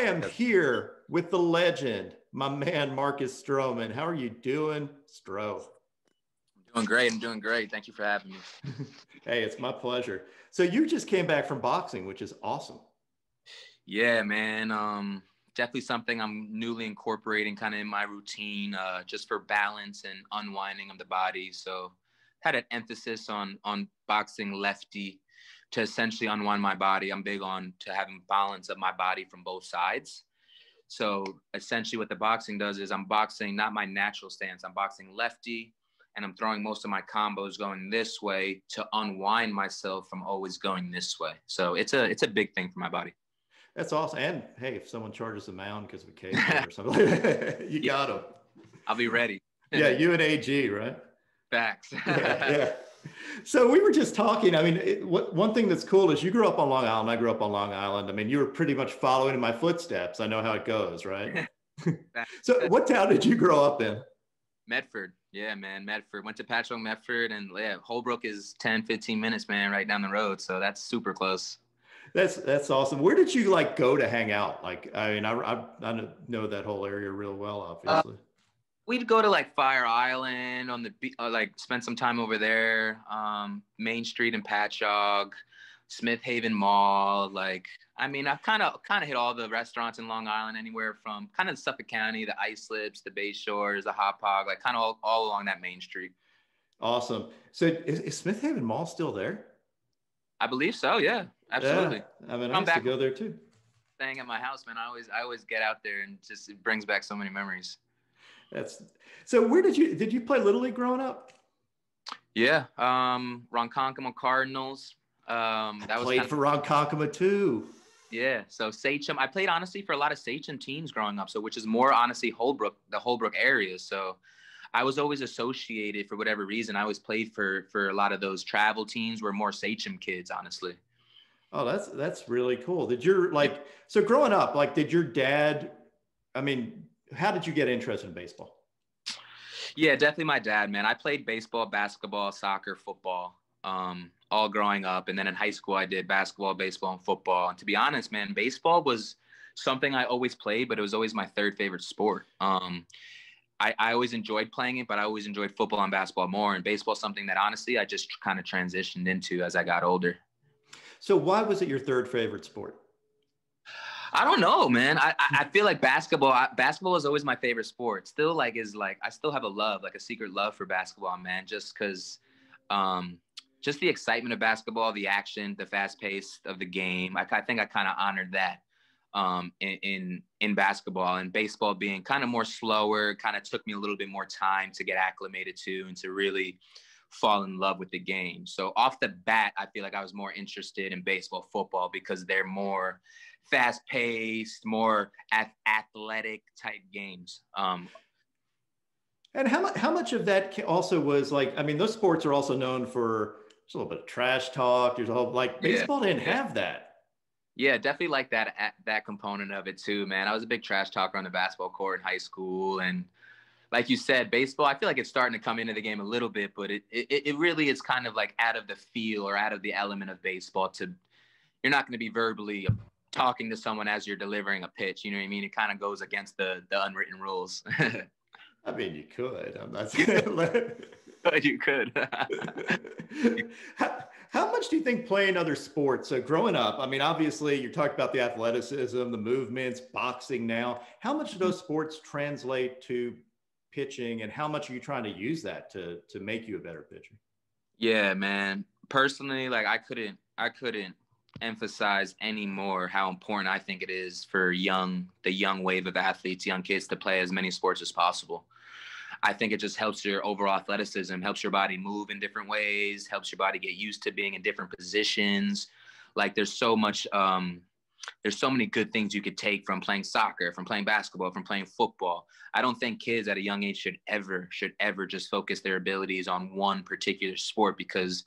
I am here with the legend, my man Marcus Stroman. How are you doing, Stro? I'm doing great. I'm doing great. Thank you for having me. hey, it's my pleasure. So you just came back from boxing, which is awesome. Yeah, man. Um, definitely something I'm newly incorporating kind of in my routine, uh, just for balance and unwinding of the body. So had an emphasis on on boxing lefty to essentially unwind my body. I'm big on to having balance of my body from both sides. So essentially what the boxing does is I'm boxing not my natural stance. I'm boxing lefty and I'm throwing most of my combos going this way to unwind myself from always going this way. So it's a it's a big thing for my body. That's awesome. And hey, if someone charges a mound because of a case or something, like that, you Yeah. got them. I'll be ready. Yeah, you and AG, right? Facts. yeah, yeah. So we were just talking. I mean, it, what, one thing that's cool is you grew up on Long Island. I grew up on Long Island. I mean, you were pretty much following in my footsteps. I know how it goes, right? so, what town did you grow up in? Medford. Yeah, man. Medford. Went to Patchogue, Medford, and yeah, Holbrook is 10, 15 minutes, man, right down the road. So that's super close. That's that's awesome. Where did you like go to hang out? Like, I mean, I I, I know that whole area real well, obviously. We'd go to like Fire Island on the uh, like spend some time over there. Um, Main Street in Patchogue, Smith Haven Mall. Like, I mean, I've kind of kind of hit all the restaurants in Long Island, anywhere from kind of Suffolk County, the Islips, the Bay Shores, the Hot Pog, like kind of all, all along that Main Street. awesome. So, is, is Smith Haven Mall still there? I believe so. Yeah, absolutely. Yeah. I mean, I I'm used to go there too. Staying at my house, man, I always I always get out there and just it brings back so many memories. That's so. Where did you did you play little league growing up? Yeah, um, Ronkonkoma Cardinals. Um, that was Played for Ronkonkoma too. yeah. So Sachem, I played honestly for a lot of Sachem teams growing up. So which is more honestly Holbrook, the Holbrook area. So I was always associated for whatever reason. I always played for for a lot of those travel teams were more Sachem kids, honestly. Oh, that's that's really cool. Did your like so growing up, like did your dad I mean, how did you get interested in baseball? Yeah, definitely my dad, man. I played baseball, basketball, soccer, football, um, all growing up. And then in high school, I did basketball, baseball, and football. And to be honest, man, baseball was something I always played, but it was always my third favorite sport. Um, I, I always enjoyed playing it, but I always enjoyed football and basketball more. And baseball, is something that honestly I just kind of transitioned into as I got older. So why was it your third favorite sport? I don't know, man. I, I I feel like basketball. I, basketball is always my favorite sport. Still, like, is like I still have a love, like a secret love for basketball, man. Just because, um, just the excitement of basketball, the action, the fast pace of the game. I, I think I kind of honored that um, in, in in basketball and baseball being kind of more slower. Kind of took me a little bit more time to get acclimated to and to really fall in love with the game. So off the bat, I feel like I was more interested in baseball, football because they're more fast paced, more ath- athletic type games. Um, And how how much of that also was like I mean those sports are also known for there's a little bit of trash talk. There's a whole like Yeah. baseball didn't Yeah. have that. yeah, definitely like that that component of it too, man. I was a big trash talker on the basketball court in high school, and like you said, baseball. I feel like it's starting to come into the game a little bit, but it it, it really is kind of like out of the feel or out of the element of baseball. To you're not going to be verbally talking to someone as you're delivering a pitch. You know what I mean? It kind of goes against the the unwritten rules. I mean you could. I'm not but you could. how, how much do you think playing other sports? So growing up, I mean, obviously you talked about the athleticism, the movements, boxing now. How much do those mm-hmm. sports translate to pitching and how much are you trying to use that to to make you a better pitcher? Yeah, man. Personally, like I couldn't I couldn't emphasize any more how important I think it is for young the young wave of athletes, young kids to play as many sports as possible. I think it just helps your overall athleticism, helps your body move in different ways, helps your body get used to being in different positions. Like there's so much um there's so many good things you could take from playing soccer, from playing basketball, from playing football. I don't think kids at a young age should ever should ever just focus their abilities on one particular sport because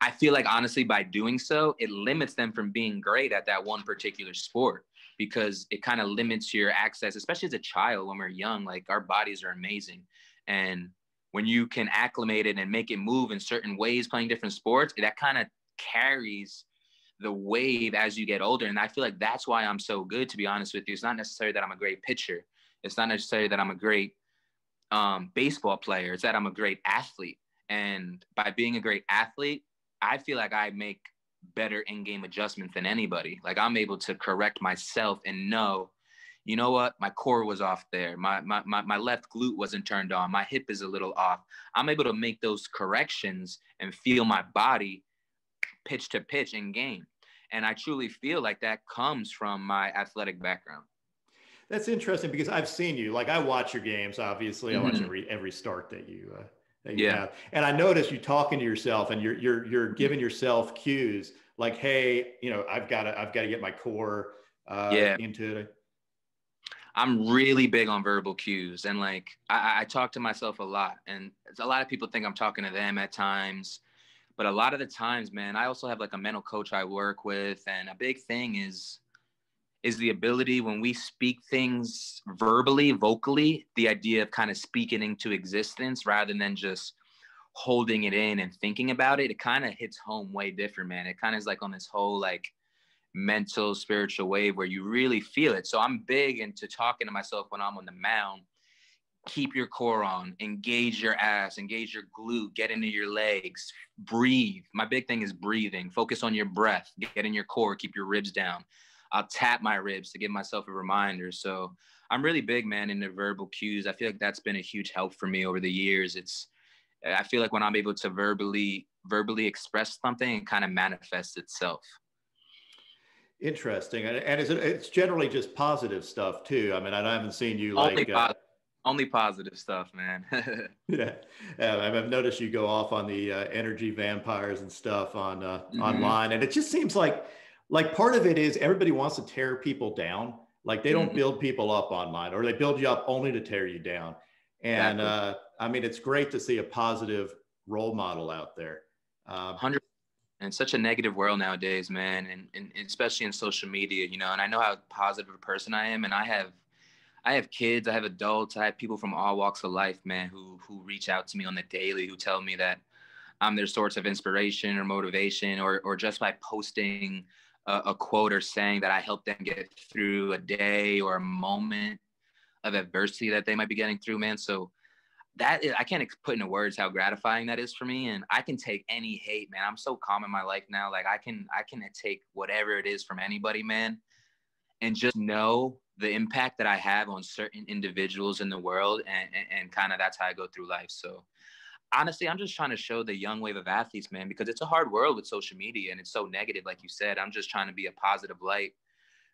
I feel like honestly, by doing so, it limits them from being great at that one particular sport because it kind of limits your access, especially as a child when we're young. Like our bodies are amazing. And when you can acclimate it and make it move in certain ways playing different sports, that kind of carries the wave as you get older. And I feel like that's why I'm so good, to be honest with you. It's not necessarily that I'm a great pitcher. It's not necessarily that I'm a great um, baseball player. It's that I'm a great athlete. And by being a great athlete, I feel like I make better in-game adjustments than anybody. Like I'm able to correct myself and know, you know what, my core was off there. My my my, my left glute wasn't turned on. My hip is a little off. I'm able to make those corrections and feel my body pitch to pitch in game. And I truly feel like that comes from my athletic background. That's interesting because I've seen you. Like I watch your games. Obviously, I watch Mhm. every every start that you uh, that you Yeah. have, and I notice you talking to yourself, and you're you're you're giving yourself cues like, "Hey, you know, I've got to I've got to get my core uh, Yeah. into it." I'm really big on verbal cues, and like I, I- I talk to myself a lot, and a lot of people think I'm talking to them at times, but a lot of the times, man, I also have like a mental coach I work with, and a big thing is is the ability when we speak things verbally, vocally, the idea of kind of speaking into existence rather than just holding it in and thinking about it. It kind of hits home way different, man. It kind of is like on this whole like mental spiritual wave where you really feel it. So I'm big into talking to myself when I'm on the mound. Keep your core on, engage your ass, engage your glute, get into your legs, breathe. My big thing is breathing. Focus on your breath, get in your core, keep your ribs down. I'll tap my ribs to give myself a reminder. So I'm really big, man, into verbal cues. I feel like that's been a huge help for me over the years. It's I feel like when I'm able to verbally verbally express something, it kind of manifests itself. Interesting, and, and is it, it's generally just positive stuff too. I mean, I haven't seen you Only, like. Uh, only positive stuff, man. Yeah. I've noticed you go off on the uh, energy vampires and stuff on uh, Mhm. online, and it just seems like like part of it is everybody wants to tear people down. Like they don't Mhm. build people up online, or they build you up only to tear you down. And Exactly. uh, I mean, it's great to see a positive role model out there. Uh, hundred and such a negative world nowadays man and, and especially in social media you know and i know how positive a person i am and i have i have kids i have adults i have people from all walks of life man who who reach out to me on the daily who tell me that i'm their source of inspiration or motivation or or just by posting a, a quote or saying that i helped them get through a day or a moment of adversity that they might be getting through man so that is, I can't put into words how gratifying that is for me. And I can take any hate, man. I'm so calm in my life now. Like I can, I can take whatever it is from anybody, man, and just know the impact that I have on certain individuals in the world. And, and, and kind of that's how I go through life. So honestly, I'm just trying to show the young wave of athletes, man, because it's a hard world with social media and it's so negative. Like you said, I'm just trying to be a positive light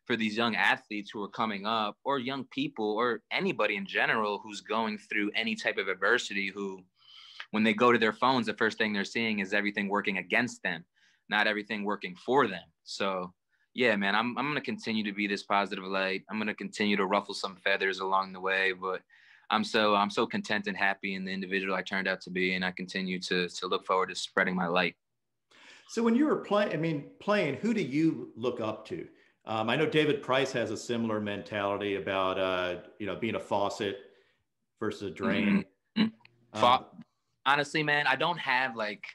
for these young athletes who are coming up or young people or anybody in general who's going through any type of adversity who when they go to their phones the first thing they're seeing is everything working against them not everything working for them so yeah man i'm, I'm going to continue to be this positive light i'm going to continue to ruffle some feathers along the way but i'm so i'm so content and happy in the individual i turned out to be and i continue to to look forward to spreading my light so when you were playing, I mean, playing, who do you look up to? Um, I know David Price has a similar mentality about uh, you know being a faucet versus a drain. Mhm. Um, honestly, man, I don't have like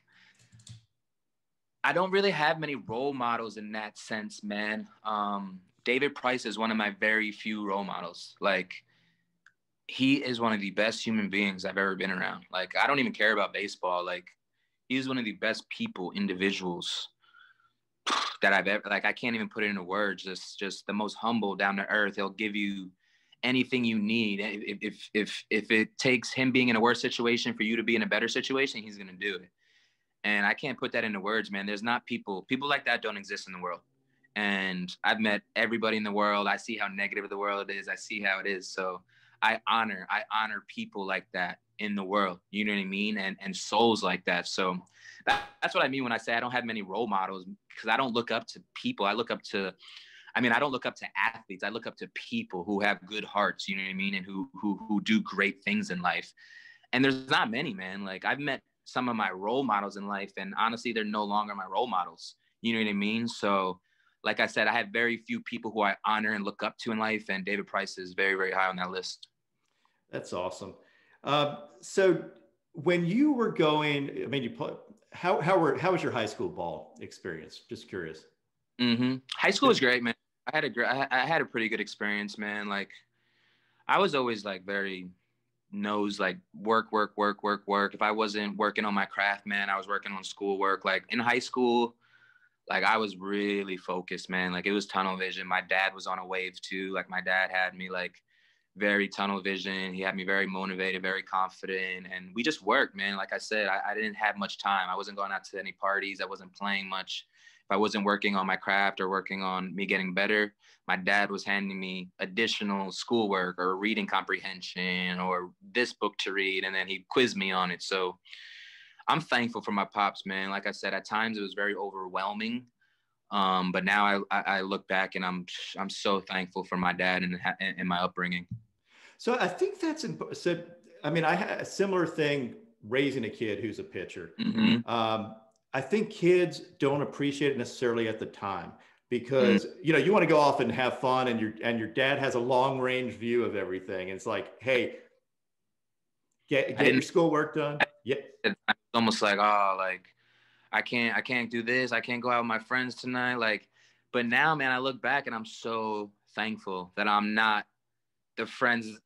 I don't really have many role models in that sense, man. Um, David Price is one of my very few role models. Like he is one of the best human beings I've ever been around. Like I don't even care about baseball. Like he's one of the best people, individuals that I've ever like I can't even put it into words. Just just the most humble, down to earth. He'll give you anything you need. If if if if it takes him being in a worse situation for you to be in a better situation, he's gonna do it. And I can't put that into words, man. There's not people people like that don't exist in the world. And I've met everybody in the world. I see how negative the world is. I see how it is. So I honor I honor people like that in the world. You know what I mean? And and souls like that. So that, that's what I mean when I say I don't have many role models because I don't look up to people. I look up to I mean, I don't look up to athletes. I look up to people who have good hearts, you know what I mean, and who who who do great things in life. And there's not many, man. Like I've met some of my role models in life. And honestly, they're no longer my role models. You know what I mean? So, like I said, I have very few people who I honor and look up to in life, and David Price is very, very high on that list. That's awesome. Um, so, when you were going, I mean, you put how how were how was your high school ball experience? Just curious. Mm-hmm. High school was great, man. I had a great, I had a pretty good experience, man. Like, I was always like very knows like work, work, work, work, work. If I wasn't working on my craft, man, I was working on schoolwork. Like in high school, like I was really focused, man. Like it was tunnel vision. My dad was on a wave too. Like my dad had me like very tunnel vision. He had me very motivated, very confident, and we just worked, man. Like I said, I, I didn't have much time. I wasn't going out to any parties. I wasn't playing much if I wasn't working on my craft or working on me getting better, my dad was handing me additional schoolwork or reading comprehension or this book to read, and then he'd quiz me on it. So I'm thankful for my pops, man. Like I said, at times it was very overwhelming. Um, but now I, I, I, look back and I'm I'm so thankful for my dad and, and my upbringing. So I think that's important. So I mean, I had a similar thing raising a kid who's a pitcher. Mm-hmm. Um, I think kids don't appreciate it necessarily at the time because mm-hmm. you know you want to go off and have fun and your and your dad has a long range view of everything. And it's like, hey, get get your schoolwork done. Yeah, it's almost like oh, like I can't I can't do this. I can't go out with my friends tonight. Like, but now, man, I look back and I'm so thankful that I'm not the friends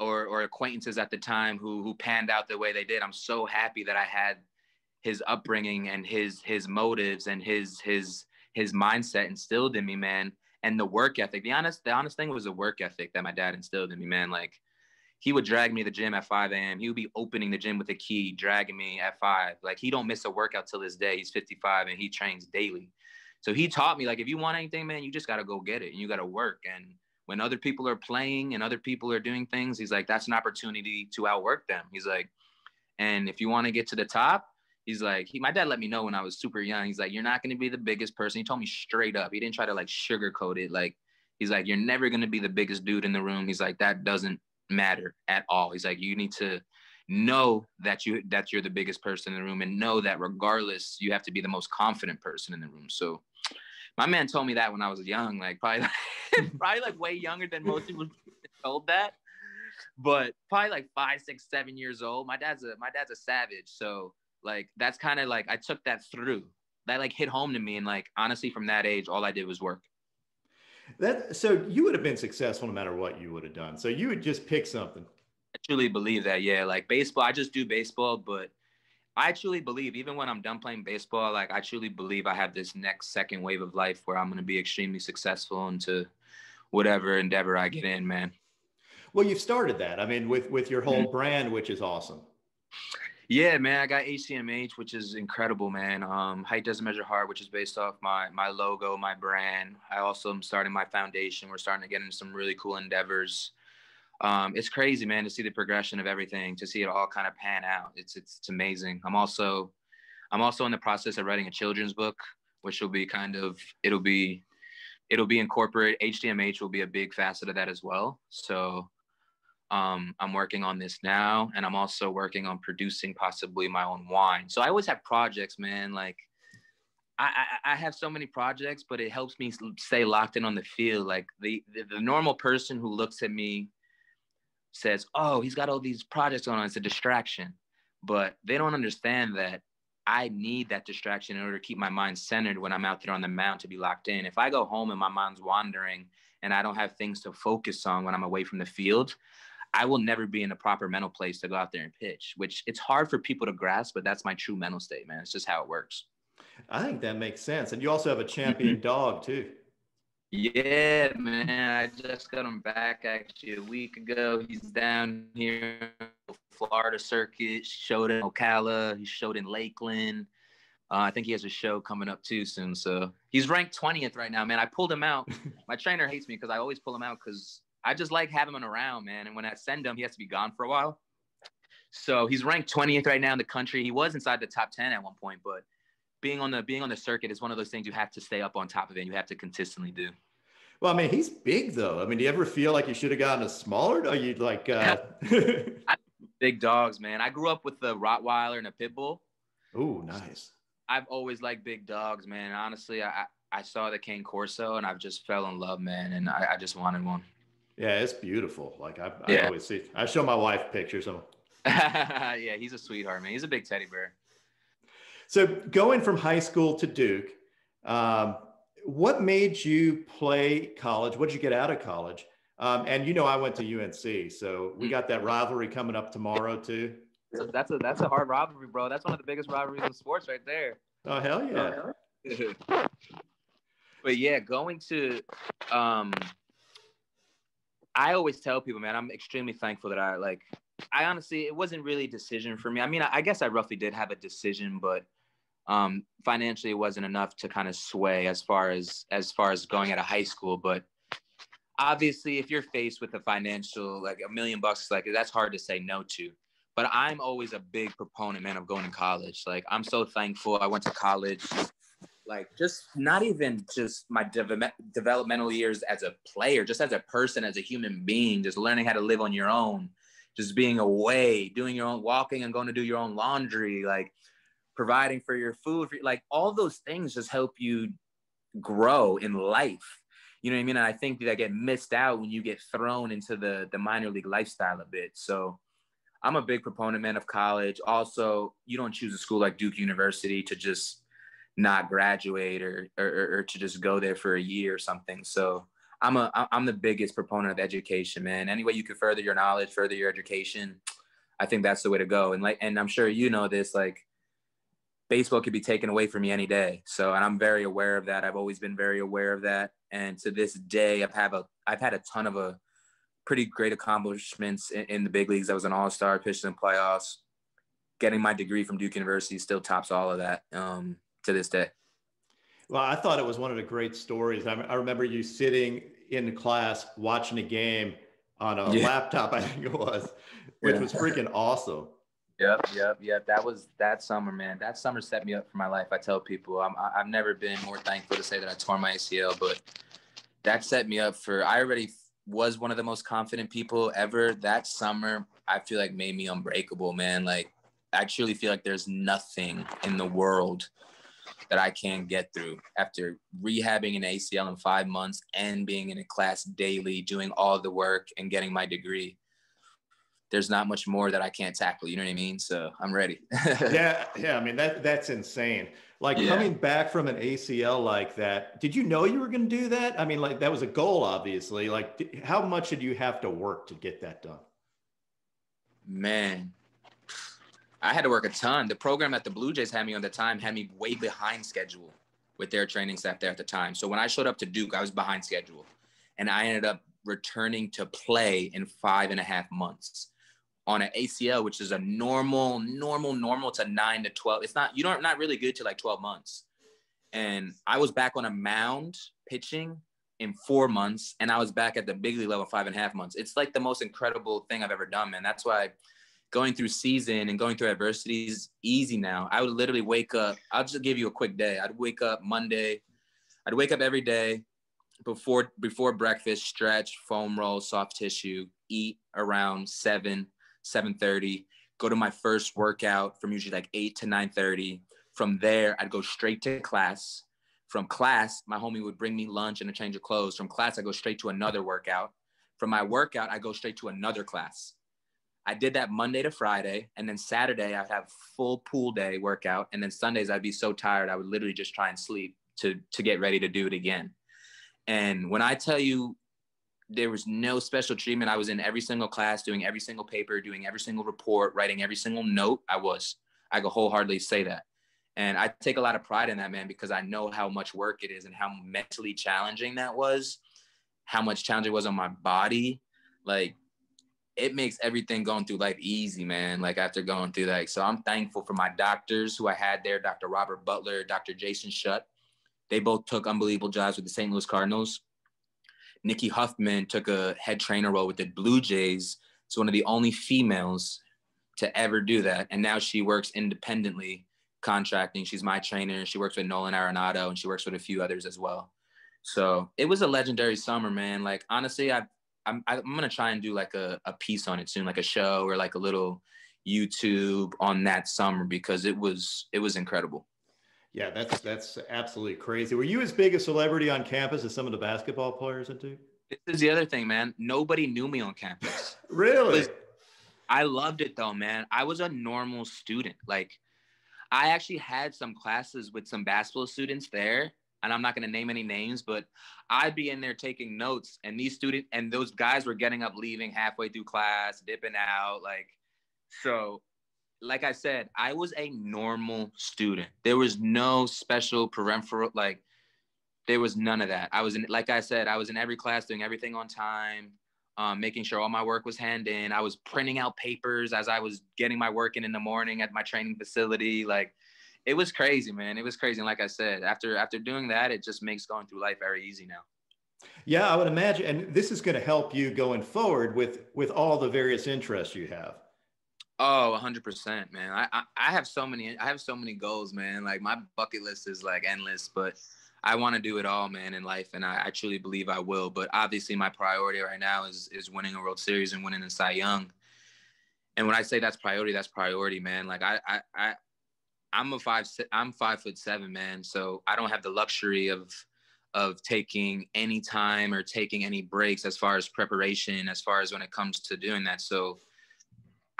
or or acquaintances at the time who who panned out the way they did. I'm so happy that I had his upbringing and his his motives and his his his mindset instilled in me, man. And the work ethic. The honest, the honest thing was the work ethic that my dad instilled in me, man. Like he would drag me to the gym at 5 a.m. He would be opening the gym with a key, dragging me at five. Like he don't miss a workout till this day. He's 55 and he trains daily. So he taught me like if you want anything, man, you just gotta go get it and you gotta work. And when other people are playing and other people are doing things, he's like, that's an opportunity to outwork them. He's like, and if you want to get to the top, he's like, he, my dad let me know when I was super young. He's like, you're not going to be the biggest person. He told me straight up. He didn't try to like sugarcoat it. Like, he's like, you're never going to be the biggest dude in the room. He's like, that doesn't matter at all. He's like, you need to know that you that you're the biggest person in the room and know that regardless, you have to be the most confident person in the room. So my man told me that when I was young, like probably like, probably like way younger than most people told that. But probably like five, six, seven years old. My dad's a my dad's a savage. So like that's kind of like I took that through. That like hit home to me, and like honestly, from that age, all I did was work. That so you would have been successful no matter what you would have done. So you would just pick something. I truly believe that. Yeah, like baseball, I just do baseball, but I truly believe even when I'm done playing baseball, like I truly believe I have this next second wave of life where I'm going to be extremely successful into whatever endeavor I get in, man. Well, you've started that. I mean, with with your whole mm-hmm. brand, which is awesome. Yeah, man, I got HDMH, which is incredible, man. Um, Height doesn't measure heart, which is based off my my logo, my brand. I also am starting my foundation. We're starting to get into some really cool endeavors. Um, it's crazy, man, to see the progression of everything, to see it all kind of pan out. It's it's, it's amazing. I'm also I'm also in the process of writing a children's book, which will be kind of it'll be it'll be incorporate HDMH will be a big facet of that as well. So um, I'm working on this now, and I'm also working on producing possibly my own wine. So I always have projects, man. Like I, I, I have so many projects, but it helps me stay locked in on the field. Like the, the, the normal person who looks at me says, "Oh, he's got all these projects going on. It's a distraction," but they don't understand that I need that distraction in order to keep my mind centered when I'm out there on the mound to be locked in. If I go home and my mind's wandering and I don't have things to focus on when I'm away from the field, I will never be in a proper mental place to go out there and pitch, which it's hard for people to grasp, but that's my true mental state, man. It's just how it works. I think that makes sense. And you also have a champion mm-hmm. dog too. Yeah, man. I just got him back actually a week ago. He's down here Florida circuit, showed in Ocala, he showed in Lakeland. Uh, I think he has a show coming up too soon. So he's ranked 20th right now, man. I pulled him out. My trainer hates me because I always pull him out because I just like having him around, man. And when I send him, he has to be gone for a while. So he's ranked 20th right now in the country. He was inside the top 10 at one point, but being on the being on the circuit is one of those things you have to stay up on top of it. and You have to consistently do. Well, I mean, he's big though. I mean, do you ever feel like you should have gotten a smaller? Or you like? Uh... Big dogs, man. I grew up with a Rottweiler and a pit bull. Ooh, nice. I've always liked big dogs, man. Honestly, I I saw the Cane Corso and I've just fell in love, man. And I, I just wanted one. Yeah, it's beautiful. Like I, I Yeah. always see. I show my wife pictures of him. yeah, he's a sweetheart, man. He's a big teddy bear. So going from high school to Duke, um, what made you play college? What did you get out of college? Um, and you know, I went to UNC, so we got that rivalry coming up tomorrow too. So that's a that's a hard rivalry, bro. That's one of the biggest rivalries in sports, right there. Oh hell yeah! but yeah, going to um I always tell people, man, I'm extremely thankful that I like I honestly it wasn't really a decision for me. I mean, I, I guess I roughly did have a decision, but um financially it wasn't enough to kind of sway as far as as far as going out of high school. But obviously if you're faced with a financial like a million bucks, like that's hard to say no to. But I'm always a big proponent, man, of going to college. Like I'm so thankful I went to college like just not even just my deve- developmental years as a player, just as a person, as a human being, just learning how to live on your own, just being away, doing your own walking and going to do your own laundry, like providing for your food, for, like all those things just help you grow in life. You know what I mean? And I think that I get missed out when you get thrown into the the minor league lifestyle a bit. So I'm a big proponent, man, of college. Also, you don't choose a school like Duke University to just not graduate or, or or to just go there for a year or something. So I'm a I'm the biggest proponent of education, man. Any way you can further your knowledge, further your education, I think that's the way to go. And like, and I'm sure you know this, like baseball could be taken away from me any day. So, and I'm very aware of that. I've always been very aware of that. And to this day, I've have a I've had a ton of a pretty great accomplishments in, in the big leagues. I was an all-star, pitched in playoffs. Getting my degree from Duke University still tops all of that um, to this day. Well, I thought it was one of the great stories. I, I remember you sitting in class watching a game on a Yeah. laptop, I think it was, which Yeah. was freaking awesome. Yep, yep, yep. That was that summer, man. That summer set me up for my life. I tell people, I'm, I've never been more thankful to say that I tore my ACL, but that set me up for. I already was one of the most confident people ever. That summer, I feel like made me unbreakable, man. Like I truly feel like there's nothing in the world that I can't get through after rehabbing an ACL in five months and being in a class daily, doing all the work and getting my degree there's not much more that I can't tackle. You know what I mean? So I'm ready. yeah, yeah. I mean that that's insane. Like Yeah. coming back from an ACL like that, did you know you were going to do that? I mean, like that was a goal, obviously. Like, how much did you have to work to get that done? Man, I had to work a ton. The program that the Blue Jays had me on the time had me way behind schedule with their training staff there at the time. So when I showed up to Duke, I was behind schedule. And I ended up returning to play in five and a half months on an ACL, which is a normal, normal, normal to nine to 12. It's not, you don't, not really good to like 12 months. And I was back on a mound pitching in four months, and I was back at the big league level five and a half months. It's like the most incredible thing I've ever done, man. That's why going through season and going through adversity is easy now. I would literally wake up. I'll just give you a quick day. I'd wake up Monday. I'd wake up every day before before breakfast, stretch, foam roll, soft tissue, eat around seven, seven thirty. Go to my first workout from usually like eight to nine thirty. From there, I'd go straight to class. From class, my homie would bring me lunch and a change of clothes. From class, I go straight to another workout. From my workout, I go straight to another class. I did that Monday to Friday, and then Saturday I'd have full pool day workout, and then Sundays I'd be so tired I would literally just try and sleep to to get ready to do it again. And when I tell you there was no special treatment, I was in every single class, doing every single paper, doing every single report, writing every single note. I was. I could wholeheartedly say that. And I take a lot of pride in that, man, because I know how much work it is and how mentally challenging that was, how much challenge it was on my body. Like, it makes everything going through life easy, man. Like, after going through that. So I'm thankful for my doctors who I had there Dr. Robert Butler, Dr. Jason Shutt. They both took unbelievable jobs with the St. Louis Cardinals. Nikki Huffman took a head trainer role with the Blue Jays. It's one of the only females to ever do that. And now she works independently contracting. She's my trainer. She works with Nolan Arenado and she works with a few others as well. So it was a legendary summer, man. Like honestly, I I'm I'm gonna try and do like a, a piece on it soon, like a show or like a little YouTube on that summer because it was it was incredible. Yeah, that's that's absolutely crazy. Were you as big a celebrity on campus as some of the basketball players at Duke? This is the other thing, man. Nobody knew me on campus. really? I loved it though, man. I was a normal student. Like I actually had some classes with some basketball students there, and I'm not going to name any names, but I'd be in there taking notes, and these students and those guys were getting up, leaving halfway through class, dipping out, like so. Like I said, I was a normal student. There was no special peripheral, like there was none of that. I was in, like I said, I was in every class doing everything on time, um, making sure all my work was hand in. I was printing out papers as I was getting my work in in the morning at my training facility. Like it was crazy, man. It was crazy. And like I said, after after doing that, it just makes going through life very easy now. Yeah, I would imagine, and this is going to help you going forward with with all the various interests you have. Oh, 100%, man. I, I, I have so many I have so many goals, man. Like my bucket list is like endless, but I want to do it all, man, in life, and I, I, truly believe I will. But obviously, my priority right now is is winning a World Series and winning the Cy Young. And when I say that's priority, that's priority, man. Like I, I, I I'm a five, I'm five foot seven, man. So I don't have the luxury of of taking any time or taking any breaks as far as preparation, as far as when it comes to doing that. So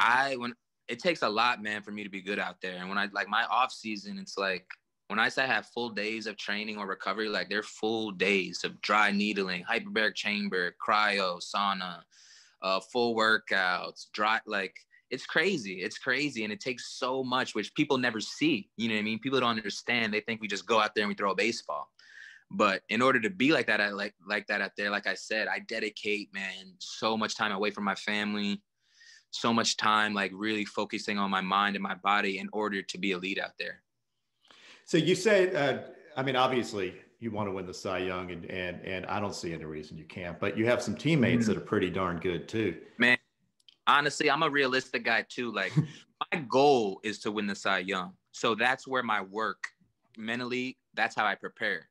I when it takes a lot, man, for me to be good out there. And when I like my off season, it's like when I say I have full days of training or recovery, like they're full days of dry needling, hyperbaric chamber, cryo, sauna, uh, full workouts, dry like it's crazy. It's crazy. And it takes so much, which people never see. You know what I mean? People don't understand. They think we just go out there and we throw a baseball. But in order to be like that, I like like that out there, like I said, I dedicate, man, so much time away from my family, so much time like really focusing on my mind and my body in order to be a lead out there. So you say, uh, I mean, obviously you want to win the Cy Young, and and and I don't see any reason you can't. But you have some teammates that are pretty darn good too. Man, honestly, I'm a realistic guy too. Like my goal is to win the Cy Young, so that's where my work mentally. That's how I prepare.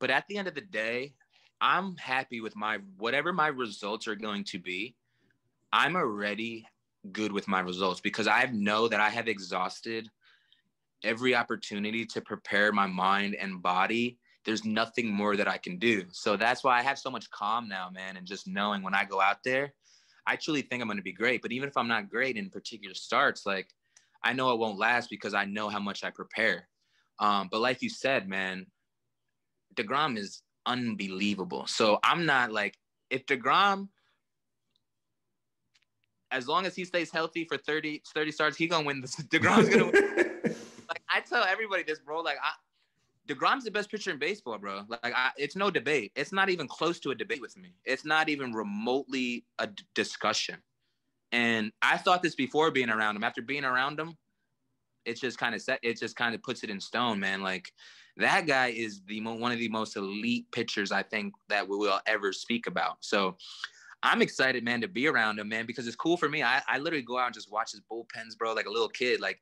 But at the end of the day, I'm happy with my whatever my results are going to be. I'm already good with my results because I know that I have exhausted every opportunity to prepare my mind and body. There's nothing more that i can do. So that's why i have so much calm now man and just knowing when i go out there i truly think i'm going to be great. But even if i'm not great in particular starts like i know it won't last because i know how much i prepare. Um, but like you said man DeGrom is unbelievable. So i'm not like if DeGrom as long as he stays healthy for 30 30 starts he gonna win this DeGrom's gonna win like I tell everybody this, bro. Like I, Degrom's the best pitcher in baseball, bro. Like I, it's no debate. It's not even close to a debate with me. It's not even remotely a d- discussion. And I thought this before being around him. After being around him, it's just kind of set. It just kind of puts it in stone, man. Like that guy is the mo- one of the most elite pitchers I think that we will ever speak about. So I'm excited, man, to be around him, man, because it's cool for me. I, I literally go out and just watch his bullpens, bro, like a little kid. Like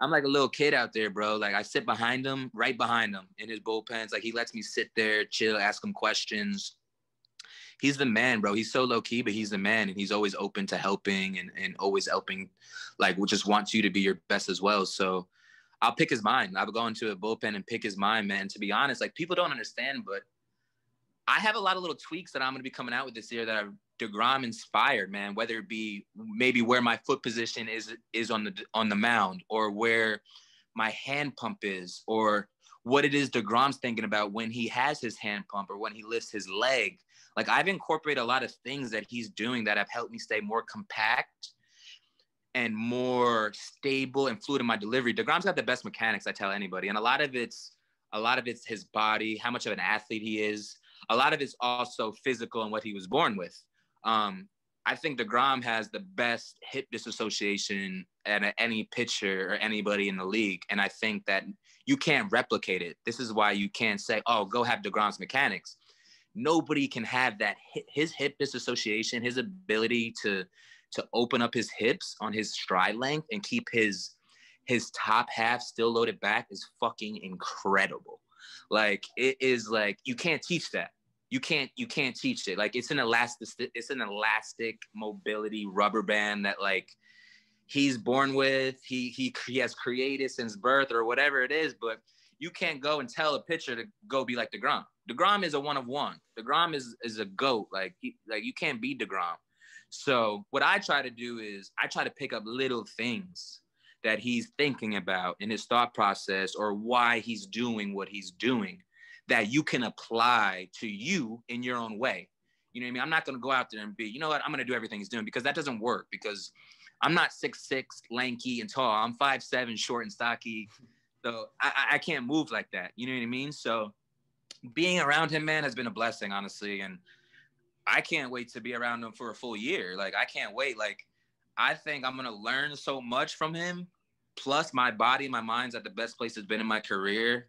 I'm like a little kid out there, bro. Like I sit behind him, right behind him in his bullpens. Like he lets me sit there, chill, ask him questions. He's the man, bro. He's so low key, but he's the man, and he's always open to helping and, and always helping. Like, just wants you to be your best as well. So, I'll pick his mind. I'll go into a bullpen and pick his mind, man. To be honest, like people don't understand, but I have a lot of little tweaks that I'm going to be coming out with this year that are Degrom inspired, man. Whether it be maybe where my foot position is is on the on the mound, or where my hand pump is, or what it is Degrom's thinking about when he has his hand pump or when he lifts his leg. Like I've incorporated a lot of things that he's doing that have helped me stay more compact and more stable and fluid in my delivery. Degrom's got the best mechanics, I tell anybody, and a lot of it's a lot of it's his body, how much of an athlete he is. A lot of it's also physical and what he was born with. Um, I think DeGrom has the best hip disassociation at any pitcher or anybody in the league. And I think that you can't replicate it. This is why you can't say, oh, go have DeGrom's mechanics. Nobody can have that. His hip disassociation, his ability to to open up his hips on his stride length and keep his his top half still loaded back is fucking incredible. Like it is like you can't teach that. You can't you can't teach it. Like it's an elastic it's an elastic mobility rubber band that like he's born with. He he he has created since birth or whatever it is, but you can't go and tell a pitcher to go be like DeGrom. DeGrom is a one of one. DeGrom is is a goat. Like he, like you can't be DeGrom. So what I try to do is I try to pick up little things that he's thinking about in his thought process or why he's doing what he's doing that you can apply to you in your own way. You know what I mean? I'm not going to go out there and be, you know what, I'm going to do everything he's doing because that doesn't work because I'm not six six, lanky, and tall. I'm five seven, short and stocky. So I, I can't move like that. You know what I mean? So being around him, man, has been a blessing, honestly. And I can't wait to be around him for a full year. Like I can't wait. Like I think I'm gonna learn so much from him. Plus, my body, my mind's at the best place it's been in my career.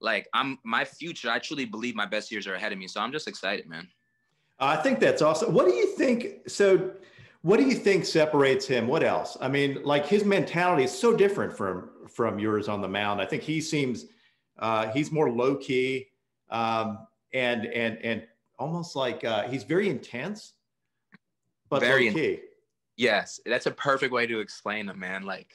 Like I'm my future. I truly believe my best years are ahead of me. So I'm just excited, man. I think that's awesome. What do you think? So, what do you think separates him? What else? I mean, like his mentality is so different from from yours on the mound. I think he seems uh, he's more low key um, and and and almost like uh, he's very intense, but Very low key. Yes, that's a perfect way to explain him, man. Like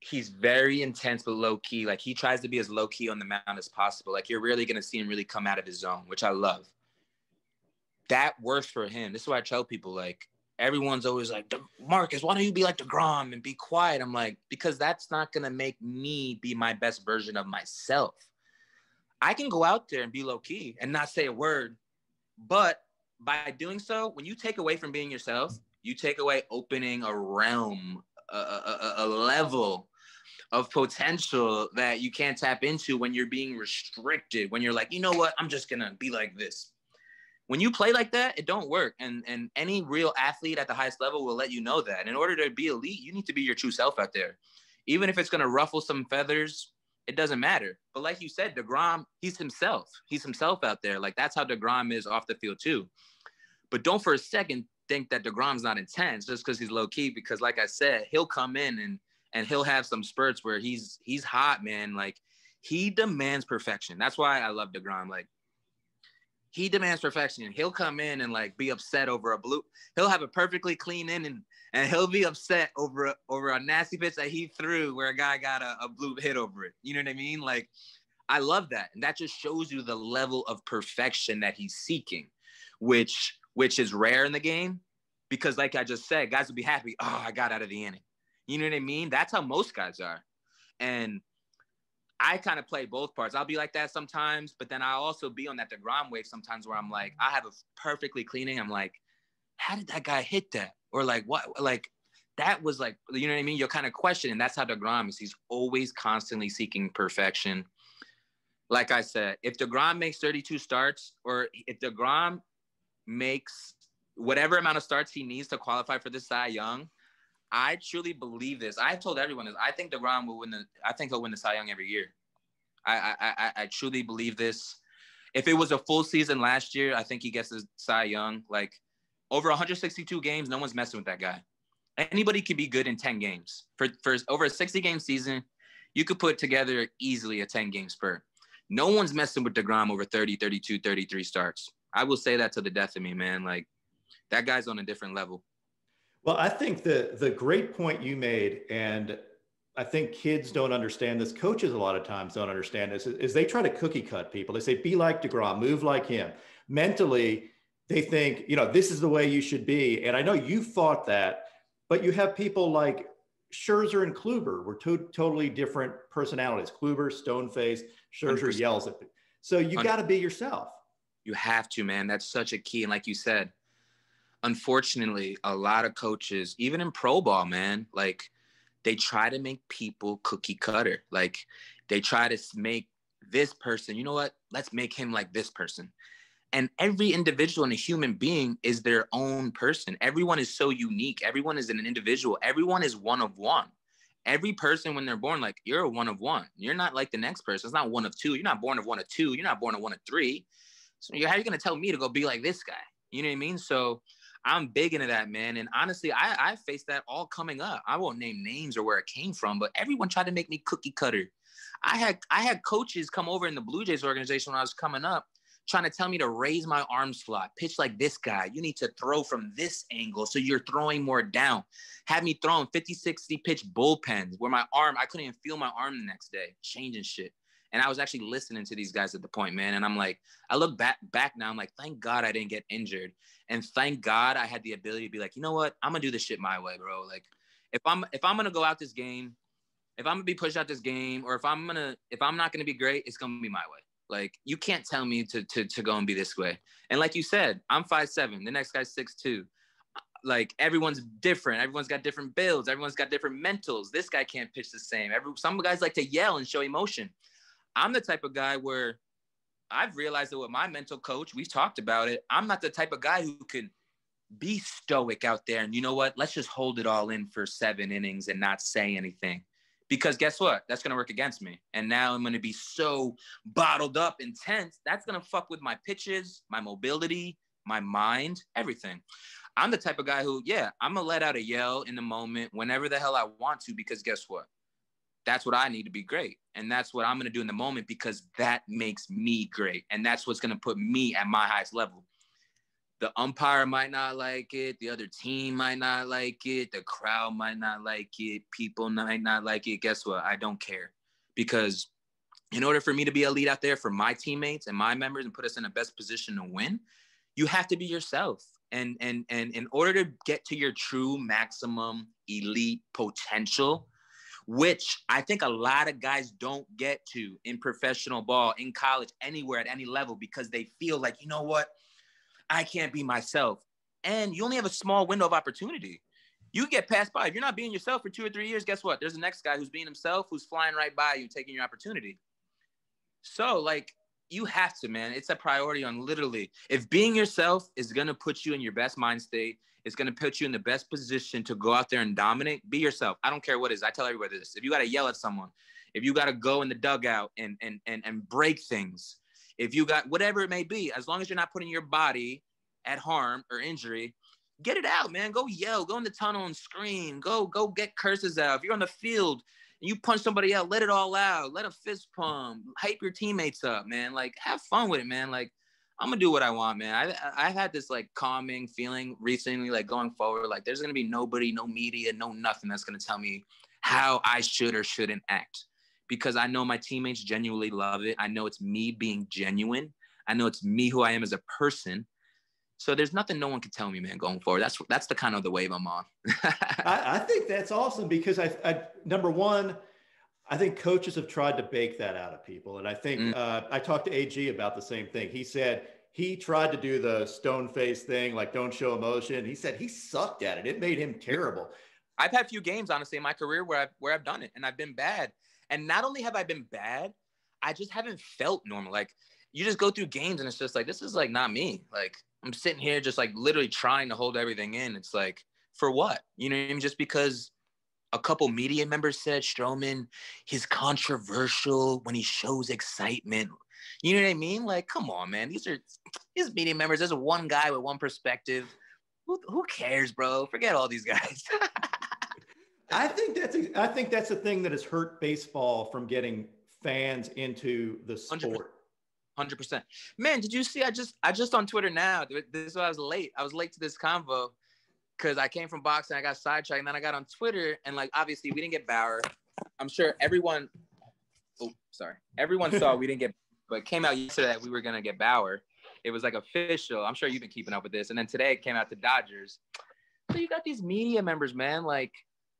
he's very intense but low key. Like he tries to be as low key on the mound as possible. Like you're really gonna see him really come out of his zone, which I love. That works for him. This is why I tell people like everyone's always like Marcus, why don't you be like Degrom and be quiet? I'm like because that's not gonna make me be my best version of myself. I can go out there and be low key and not say a word, but by doing so, when you take away from being yourself, you take away opening a realm, a, a, a- a level of potential that you can't tap into when you're being restricted. When you're like, you know what, I'm just gonna be like this. When you play like that, it don't work. And and any real athlete at the highest level will let you know that. In order to be elite, you need to be your true self out there. Even if it's gonna ruffle some feathers, it doesn't matter. But like you said, DeGrom, he's himself. He's himself out there. Like that's how DeGrom is off the field too. But don't for a second think that DeGrom's not intense just because he's low key. Because like I said, he'll come in and and he'll have some spurts where he's he's hot, man. Like he demands perfection. That's why I love DeGrom. Like he demands perfection. He'll come in and like be upset over a bloop. He'll have a perfectly clean inning and he'll be upset over a, over a nasty pitch that he threw where a guy got a, a bloop hit over it. You know what I mean? Like I love that, and that just shows you the level of perfection that he's seeking, which which is rare in the game. Because like I just said, guys will be happy. Oh, I got out of the inning. You know what I mean? That's how most guys are, and I kind of play both parts. I'll be like that sometimes, but then I'll also be on that DeGrom wave sometimes where I'm like, I have a perfectly cleaning. I'm like, how did that guy hit that? Or like, what? Like, that was like, you know what I mean? You're kind of questioning. That's how DeGrom is. He's always constantly seeking perfection. Like I said, if DeGrom makes 32 starts, or if DeGrom makes whatever amount of starts he needs to qualify for this Cy Young, I truly believe this. I've told everyone this. I think DeGrom will win the. I think he'll win the Cy Young every year. I I I, I truly believe this. If it was a full season last year, I think he gets the Cy Young. Like over 162 games, no one's messing with that guy. Anybody could be good in 10 games. For for over a 60 game season, you could put together easily a 10 game spurt. No one's messing with DeGrom over 30, 32, 33 starts. I will say that to the death of me, man. Like that guy's on a different level. Well, I think the the great point you made, and I think kids don't understand this. Coaches a lot of times don't understand this. Is they try to cookie cut people. They say, "Be like Degrom, move like him." Mentally, they think, you know, this is the way you should be. And I know you fought that, but you have people like Scherzer and Kluber were to- totally different personalities. Kluber, stone faced. Scherzer 100%. yells at. People. So you got to be yourself. You have to, man. That's such a key. And like you said, unfortunately, a lot of coaches, even in pro ball, man, like they try to make people cookie cutter. Like they try to make this person, you know what? Let's make him like this person. And every individual and a human being is their own person. Everyone is so unique. Everyone is an individual. Everyone is one of one. Every person, when they're born, like you're a one of one. You're not like the next person. It's not one of two. You're not born of one of two. You're not born of one of three. So how are you going to tell me to go be like this guy? You know what I mean? So I'm big into that, man. And honestly, I, I faced that all coming up. I won't name names or where it came from, but everyone tried to make me cookie cutter. I had I had coaches come over in the Blue Jays organization when I was coming up trying to tell me to raise my arm slot, pitch like this guy. You need to throw from this angle. So you're throwing more down. Had me throwing 50, 60 pitch bullpens where my arm, I couldn't even feel my arm the next day, changing shit. And I was actually listening to these guys at the point, man. And I'm like, I look back back now. I'm like, thank God I didn't get injured, and thank God I had the ability to be like, you know what, I'm gonna do this shit my way, bro. Like, if I'm if I'm gonna go out this game, if I'm gonna be pushed out this game, or if I'm gonna if I'm not gonna be great, it's gonna be my way. Like, you can't tell me to to to go and be this way. And like you said, I'm five seven. The next guy's six two. Like everyone's different. Everyone's got different builds. Everyone's got different mentals. This guy can't pitch the same. Every some guys like to yell and show emotion. I'm the type of guy where I've realized that with my mental coach, we've talked about it. I'm not the type of guy who can be stoic out there and you know what? Let's just hold it all in for seven innings and not say anything. Because guess what? That's going to work against me. And now I'm going to be so bottled up, intense. That's going to fuck with my pitches, my mobility, my mind, everything. I'm the type of guy who, yeah, I'm to let out a yell in the moment whenever the hell I want to, because guess what? That's what I need to be great. And that's what I'm going to do in the moment because that makes me great. And that's what's going to put me at my highest level. The umpire might not like it. The other team might not like it. The crowd might not like it. People might not like it. Guess what? I don't care because in order for me to be elite out there for my teammates and my members and put us in the best position to win, you have to be yourself. And and and in order to get to your true maximum elite potential, which I think a lot of guys don't get to in professional ball, in college, anywhere at any level, because they feel like, you know what, I can't be myself. And you only have a small window of opportunity. You get passed by. If you're not being yourself for two or three years, guess what? There's the next guy who's being himself, who's flying right by you, taking your opportunity. So, like, you have to, man. It's a priority on literally. If being yourself is gonna put you in your best mind state, it's going to put you in the best position to go out there and dominate. Be yourself. I don't care what it is. I tell everybody this. If you got to yell at someone, if you got to go in the dugout and, and, and, and break things, if you got whatever it may be, as long as you're not putting your body at harm or injury, get it out, man. Go yell, go in the tunnel and scream. Go, go get curses out. If you're on the field and you punch somebody out, let it all out. Let a fist pump. Hype your teammates up, man. Like have fun with it, man. Like I'm gonna do what I want, man. I I've had this like calming feeling recently, like going forward, like there's gonna be nobody, no media, no nothing that's gonna tell me how I should or shouldn't act because I know my teammates genuinely love it. I know it's me being genuine. I know it's me who I am as a person. So there's nothing no one can tell me, man, going forward. That's that's the kind of the wave I'm on. I, I, think that's awesome because I, I number one, I think coaches have tried to bake that out of people. And I think mm. uh, I talked to AG about the same thing. He said he tried to do the stone face thing, like don't show emotion. He said he sucked at it. It made him terrible. I've had a few games, honestly, in my career where I've where I've done it and I've been bad. And not only have I been bad, I just haven't felt normal. Like you just go through games and it's just like this is like not me. Like I'm sitting here just like literally trying to hold everything in. It's like for what? You know what I mean? Just because a couple media members said Stroman, he's controversial when he shows excitement. You know what I mean? Like, come on, man. These are these media members. There's one guy with one perspective. Who, who cares, bro? Forget all these guys. I think that's I think that's the thing that has hurt baseball from getting fans into the sport. Hundred percent. Man, did you see? I just I just on Twitter now. This is why I was late. I was late to this convo because I came from boxing, I got sidetracked, and then I got on Twitter, and like obviously we didn't get Bauer. I'm sure everyone. Oh, sorry. Everyone saw we didn't get, but came out yesterday that we were gonna get Bauer. It was like official. I'm sure you've been keeping up with this, and then today it came out to Dodgers. So you got these media members, man, like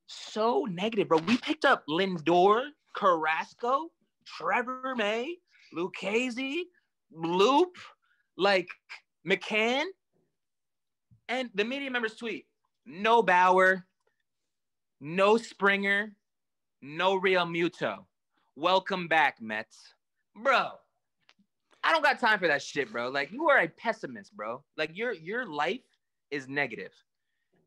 so negative, bro. We picked up Lindor, Carrasco, Trevor May, Lucchesi, Loup, like McCann, and the media members tweet no Bauer, no Springer, no Realmuto. Welcome back, Mets. Bro, I don't got time for that shit, bro. Like you are a pessimist, bro. Like your your life is negative.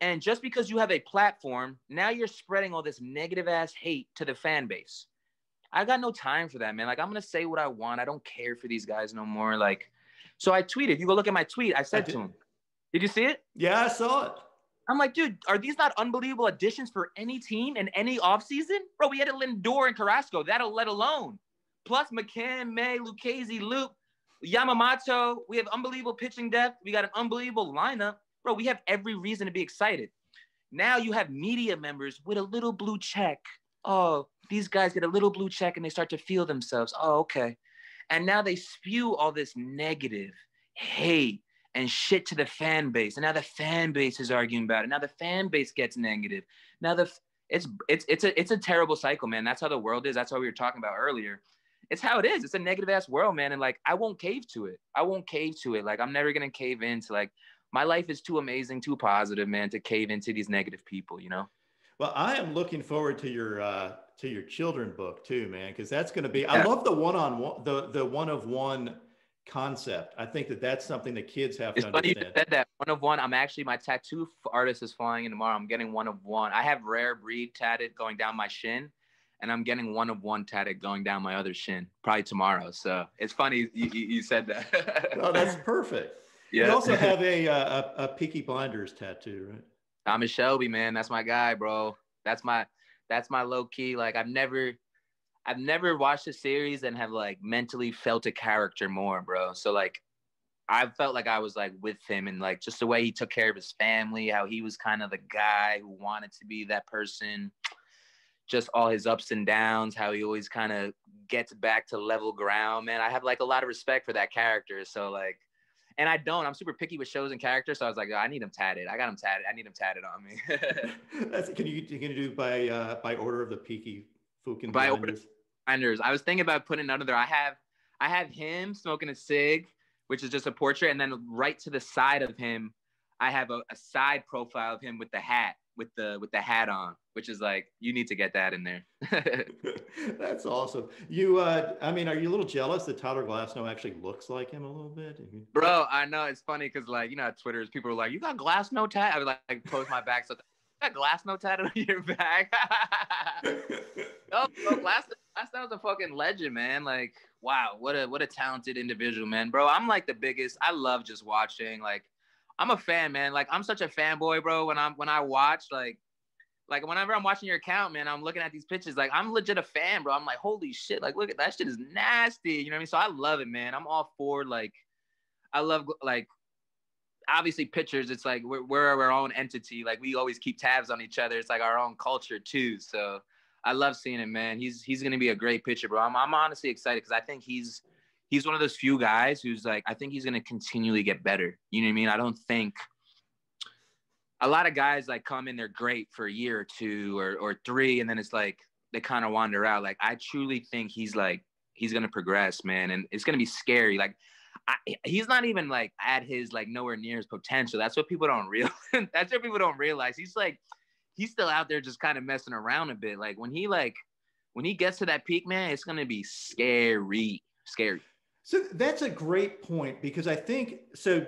And just because you have a platform, now you're spreading all this negative ass hate to the fan base. I got no time for that, man. Like I'm gonna say what I want. I don't care for these guys no more. Like, so I tweeted. You go look at my tweet. I said I to him, "Did you see it?" Yeah, I saw it. I'm like, dude, are these not unbelievable additions for any team in any offseason? Bro, we had Lindor and Carrasco. That'll let alone. Plus McCann, May, Lucchesi, Luke. Yamamoto, we have unbelievable pitching depth. We got an unbelievable lineup. Bro, we have every reason to be excited. Now you have media members with a little blue check. Oh, these guys get a little blue check and they start to feel themselves. Oh, okay. And now they spew all this negative hate and shit to the fan base. And now the fan base is arguing about it. Now the fan base gets negative. Now the it's it's it's a it's a terrible cycle, man. That's how the world is. That's what we were talking about earlier. It's how it is. It's a negative ass world, man. And like I won't cave to it. I won't cave to it. Like I'm never gonna cave into like my life is too amazing, too positive, man, to cave into these negative people, you know? Well, I am looking forward to your uh to your children book too, man, because that's going to be. I love the one on one, the the one of one concept. I think that that's something that kids have It's to funny you said that. One of one. I'm actually my tattoo artist is flying in tomorrow. I'm getting one of one. I have rare breed tatted going down my shin, and I'm getting one of one tatted going down my other shin probably tomorrow. So it's funny you, you, you said that. Oh, that's perfect. yeah. You also have a, uh, a a Peaky Blinders tattoo, right? Thomas Shelby, man, that's my guy, bro. That's my that's my low key. Like I've never I've never watched a series and have like mentally felt a character more, bro. So like I felt like I was like with him and like just the way he took care of his family, how he was kind of the guy who wanted to be that person, just all his ups and downs, how he always kind of gets back to level ground, man. I have like a lot of respect for that character. So like and I don't. I'm super picky with shows and characters, so I was like, I need him tatted. I got him tatted. I need him tatted on me. That's can you can you do by uh, by order of the Peaky Fukin By order-? Blinders. I was thinking about putting another. I have, I have him smoking a cig, which is just a portrait, and then right to the side of him, I have a, a side profile of him with the hat, with the with the hat on, which is like you need to get that in there. That's awesome. You, uh, I mean, are you a little jealous that Tyler Glasnow actually looks like him a little bit? Bro, I know it's funny because like you know, at Twitter's people are like, "You got Glasnow tat?" I would like, post my back, so you got Glasnow tatted on your back. Oh, bro, last was a fucking legend, man. Like, wow, what a what a talented individual, man. Bro, I'm like the biggest. I love just watching. Like, I'm a fan, man. Like, I'm such a fanboy, bro. When I'm when I watch, like, like whenever I'm watching your account, man, I'm looking at these pictures. Like, I'm legit a fan, bro. I'm like, holy shit, like, look at that shit is nasty. You know what I mean? So I love it, man. I'm all for like, I love like. Obviously, pitchers. It's like we're, we're our own entity. Like we always keep tabs on each other. It's like our own culture too. So I love seeing him, man. He's he's gonna be a great pitcher, bro. I'm I'm honestly excited because I think he's he's one of those few guys who's like I think he's gonna continually get better. You know what I mean? I don't think a lot of guys like come in, they're great for a year or two or or three, and then it's like they kind of wander out. Like I truly think he's like he's gonna progress, man, and it's gonna be scary. Like I, he's not even like at his like nowhere near his potential. That's what people don't realize. That's what people don't realize. He's like he's still out there just kind of messing around a bit. Like when he like when he gets to that peak, man, it's gonna be scary, scary. So that's a great point because I think so.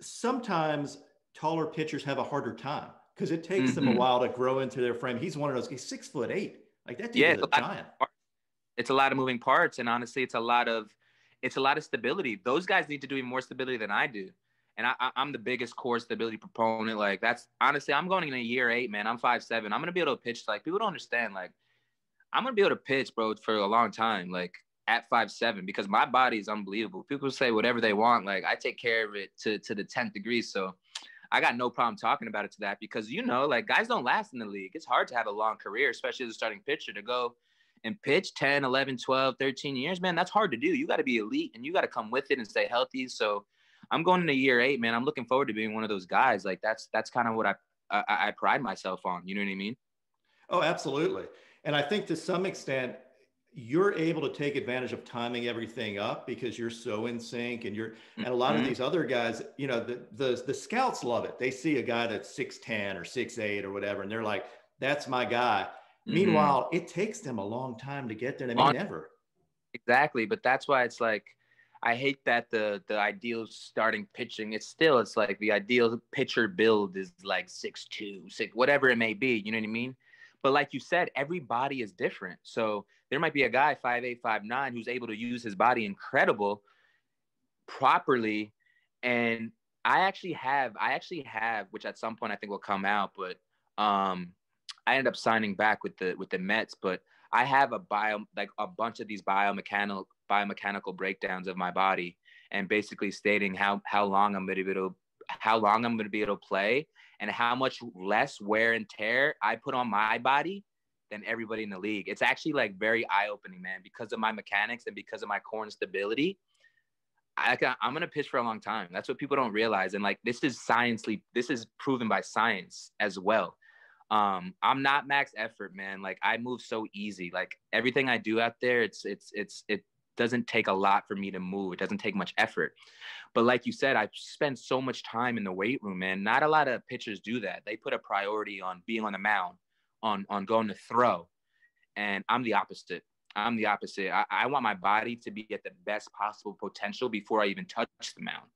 Sometimes taller pitchers have a harder time because it takes them a Mhm. while to grow into their frame. He's one of those. He's six foot eight. Like that dude Yeah, is a giant. It's a lot of moving parts, and honestly, it's a lot of it's a lot of stability. Those guys need to do more stability than I do. And I, I, I'm the biggest core stability proponent. Like that's honestly, I'm going in a year eight, man. I'm five seven. I'm gonna be able to pitch. Like people don't understand. Like I'm gonna be able to pitch, bro, for a long time. Like at five seven, because my body is unbelievable. People say whatever they want. Like I take care of it to to the tenth degree. So I got no problem talking about it to that because you know, like guys don't last in the league. It's hard to have a long career, especially as a starting pitcher, to go and pitch 10, 11, 12, 13 years, man. That's hard to do. You got to be elite and you got to come with it and stay healthy. So I'm going into year eight, man. I'm looking forward to being one of those guys. Like that's that's kind of what I, I I pride myself on. You know what I mean? Oh, absolutely. And I think to some extent, you're able to take advantage of timing everything up because you're so in sync and you're and a lot of Mhm. these other guys, you know, the the the scouts love it. They see a guy that's 6'10 or 6'8 or whatever, and they're like, that's my guy. Mhm. Meanwhile, it takes them a long time to get there. They may never. Exactly, but that's why it's like I hate that the the ideal starting pitching. It's still it's like the ideal pitcher build is like six two, six whatever it may be. You know what I mean? But like you said, every body is different. So there might be a guy five eight five nine who's able to use his body incredible properly, and I actually have I actually have which at some point I think will come out, but um I ended up signing back with the with the Mets, but I have a bio like a bunch of these biomechanical biomechanical breakdowns of my body and basically stating how how long I'm going to be able how long I'm going to be able to play and how much less wear and tear I put on my body than everybody in the league. It's actually like very eye opening, man, because of my mechanics and because of my core and stability. I, I'm gonna pitch for a long time. That's what people don't realize, and like this is sciencely, this is proven by science as well. Um, I'm not max effort, man. Like I move so easy. Like everything I do out there, it's it's it's it doesn't take a lot for me to move. It doesn't take much effort. But like you said, I spend so much time in the weight room, man. Not a lot of pitchers do that. They put a priority on being on the mound, on on going to throw, and I'm the opposite. I'm the opposite. I, I want my body to be at the best possible potential before I even touch the mound.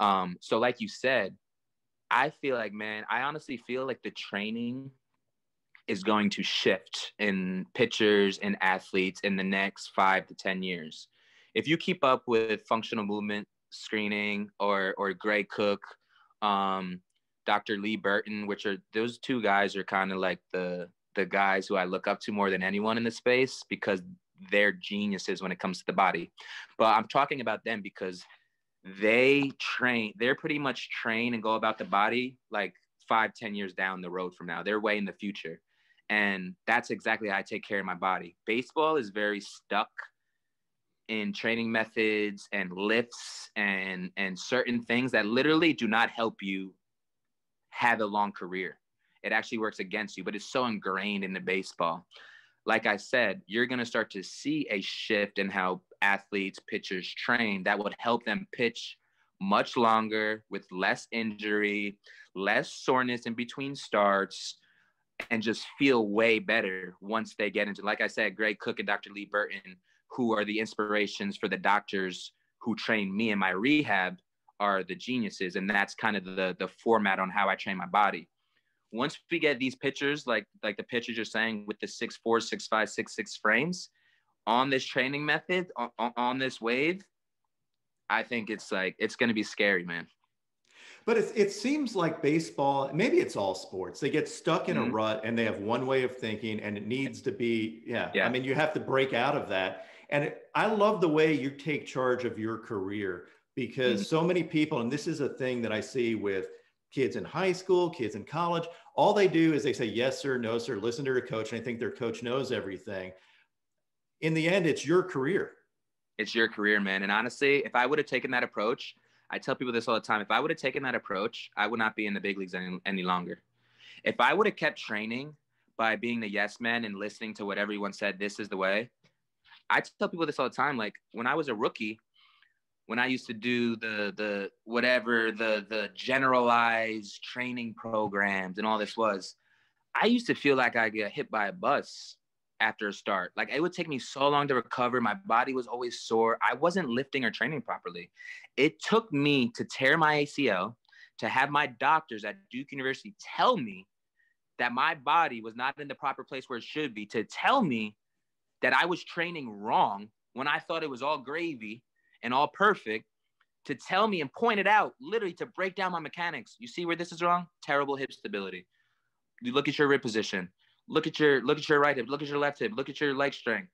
Um, so, like you said, I feel like, man, I honestly feel like the training is going to shift in pitchers and athletes in the next five to 10 years. If you keep up with functional movement screening or, or Gray Cook, um, Dr. Lee Burton, which are those two guys are kind of like the, the guys who I look up to more than anyone in the space because they're geniuses when it comes to the body. But I'm talking about them because they train, they're pretty much train and go about the body like five, ten years down the road from now. They're way in the future. And that's exactly how I take care of my body. Baseball is very stuck in training methods and lifts and and certain things that literally do not help you have a long career. It actually works against you, but it's so ingrained in the baseball. Like I said, you're going to start to see a shift in how athletes, pitchers train that would help them pitch much longer with less injury, less soreness in between starts, and just feel way better once they get into, like I said, Gray Cook and Dr. Lee Burton, who are the inspirations for the doctors who train me in my rehab, are the geniuses. And that's kind of the, the format on how I train my body. Once we get these pictures, like like the pictures you're saying with the six four, six five, six six frames on this training method, on, on this wave, I think it's like it's gonna be scary, man. But it, it seems like baseball, maybe it's all sports. They get stuck in Mhm. a rut and they have one way of thinking and it needs to be, yeah. Yeah. I mean, you have to break out of that. And it, I love the way you take charge of your career because Mhm. so many people, and this is a thing that I see with kids in high school, kids in college, all they do is they say, yes, sir, no, sir, listen to their coach. And I think their coach knows everything. In the end, it's your career. it's your career, man. And honestly, if I would have taken that approach, I tell people this all the time. If I would have taken that approach, I would not be in the big leagues any, any longer. If I would have kept training by being the yes man and listening to what everyone said, this is the way. I tell people this all the time. Like when I was a rookie, when I used to do the the whatever the the generalized training programs and all this was, I used to feel like I get hit by a bus after a start. Like it would take me so long to recover. My body was always sore. I wasn't lifting or training properly. It took me to tear my ACL to have my doctors at Duke University tell me that my body was not in the proper place where it should be, to tell me that I was training wrong when I thought it was all gravy and all perfect, to tell me and point it out, literally to break down my mechanics. You see where this is wrong? Terrible hip stability. You look at your rib position look at your look at your right hip, look at your left hip, look at your leg strength.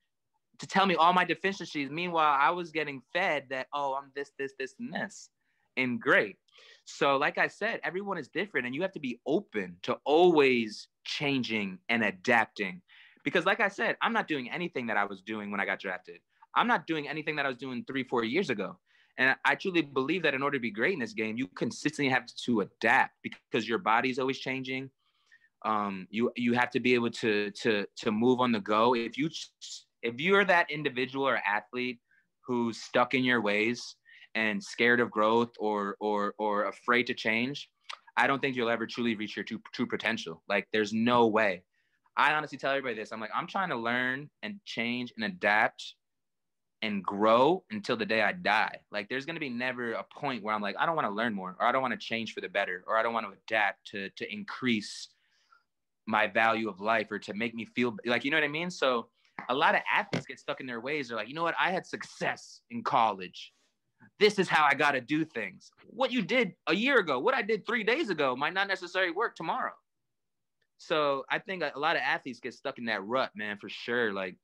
To tell me all my deficiencies. Meanwhile, I was getting fed that, oh, I'm this, this, this, and this. And great. So, like I said, everyone is different, and you have to be open to always changing and adapting. Because, like I said, I'm not doing anything that I was doing when I got drafted. I'm not doing anything that I was doing three, four years ago. And I truly believe that in order to be great in this game, you consistently have to adapt because your body's always changing um, you you have to be able to to to move on the go. If you if you're that individual or athlete who's stuck in your ways and scared of growth or or or afraid to change, I don't think you'll ever truly reach your true, true potential. Like there's no way. I honestly tell everybody this. I'm like I'm trying to learn and change and adapt and grow until the day I die. Like there's gonna be never a point where I'm like I don't want to learn more or I don't want to change for the better or I don't want to adapt to to increase my value of life or to make me feel like you know what I mean. So a lot of athletes get stuck in their ways. They're like, you know what? I had success in college. This is how I got to do things. What you did a year ago, what I did three days ago, might not necessarily work tomorrow. So I think a lot of athletes get stuck in that rut, man, for sure. Like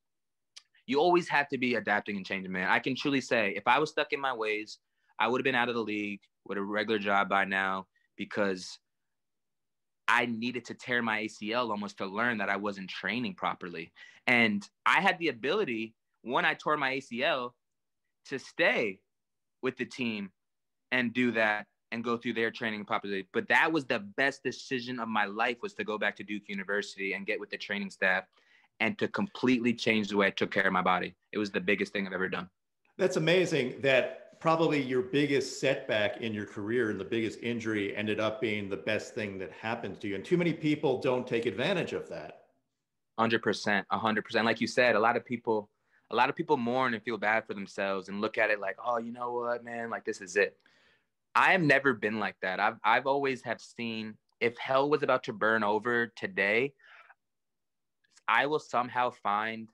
you always have to be adapting and changing, man. I can truly say if I was stuck in my ways, I would have been out of the league with a regular job by now because I needed to tear my ACL almost to learn that I wasn't training properly. And I had the ability when I tore my ACL to stay with the team and do that and go through their training properly. But that was the best decision of my life was to go back to Duke University and get with the training staff and to completely change the way I took care of my body. It was the biggest thing I've ever done. That's amazing that probably your biggest setback in your career and the biggest injury ended up being the best thing that happened to you. And too many people don't take advantage of that. 100%, 100%. Like you said, a lot of people a lot of people mourn and feel bad for themselves and look at it like, "Oh, you know what, man, like this is it." I have never been like that. I've I've always have seen if hell was about to burn over today, I will somehow find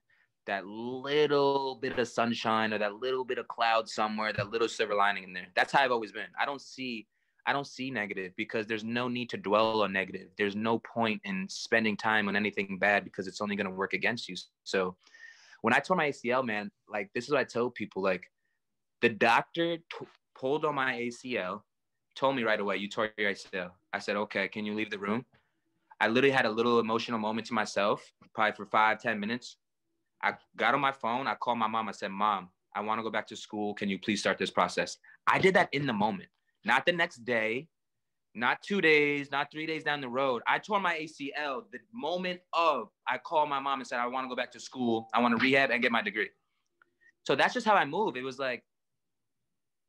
that little bit of sunshine or that little bit of cloud somewhere, that little silver lining in there. That's how I've always been. I don't see I don't see negative because there's no need to dwell on negative. There's no point in spending time on anything bad because it's only going to work against you. So when I tore my ACL, man, like this is what I tell people like the doctor t- pulled on my ACL, told me right away, you tore your ACL. I said, okay, can you leave the room? I literally had a little emotional moment to myself, probably for five, ten minutes. I got on my phone. I called my mom. I said, Mom, I want to go back to school. Can you please start this process? I did that in the moment, not the next day, not two days, not three days down the road. I tore my ACL the moment of I called my mom and said, I want to go back to school. I want to rehab and get my degree. So that's just how I move. It was like,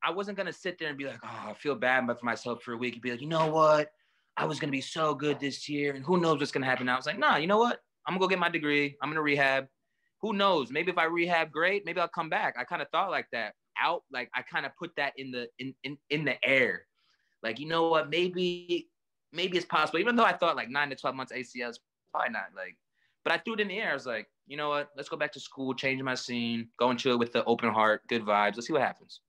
I wasn't going to sit there and be like, oh, I feel bad for myself for a week and be like, you know what? I was gonna be so good this year, and who knows what's gonna happen. I was like, nah, you know what? I'm gonna go get my degree. I'm gonna rehab. Who knows? Maybe if I rehab, great. Maybe I'll come back. I kind of thought like that. Out, like I kind of put that in the in, in in the air. Like, you know what? Maybe maybe it's possible. Even though I thought like nine to twelve months ACLs, probably not. Like, but I threw it in the air. I was like, you know what? Let's go back to school, change my scene, go into it with the open heart, good vibes. Let's see what happens.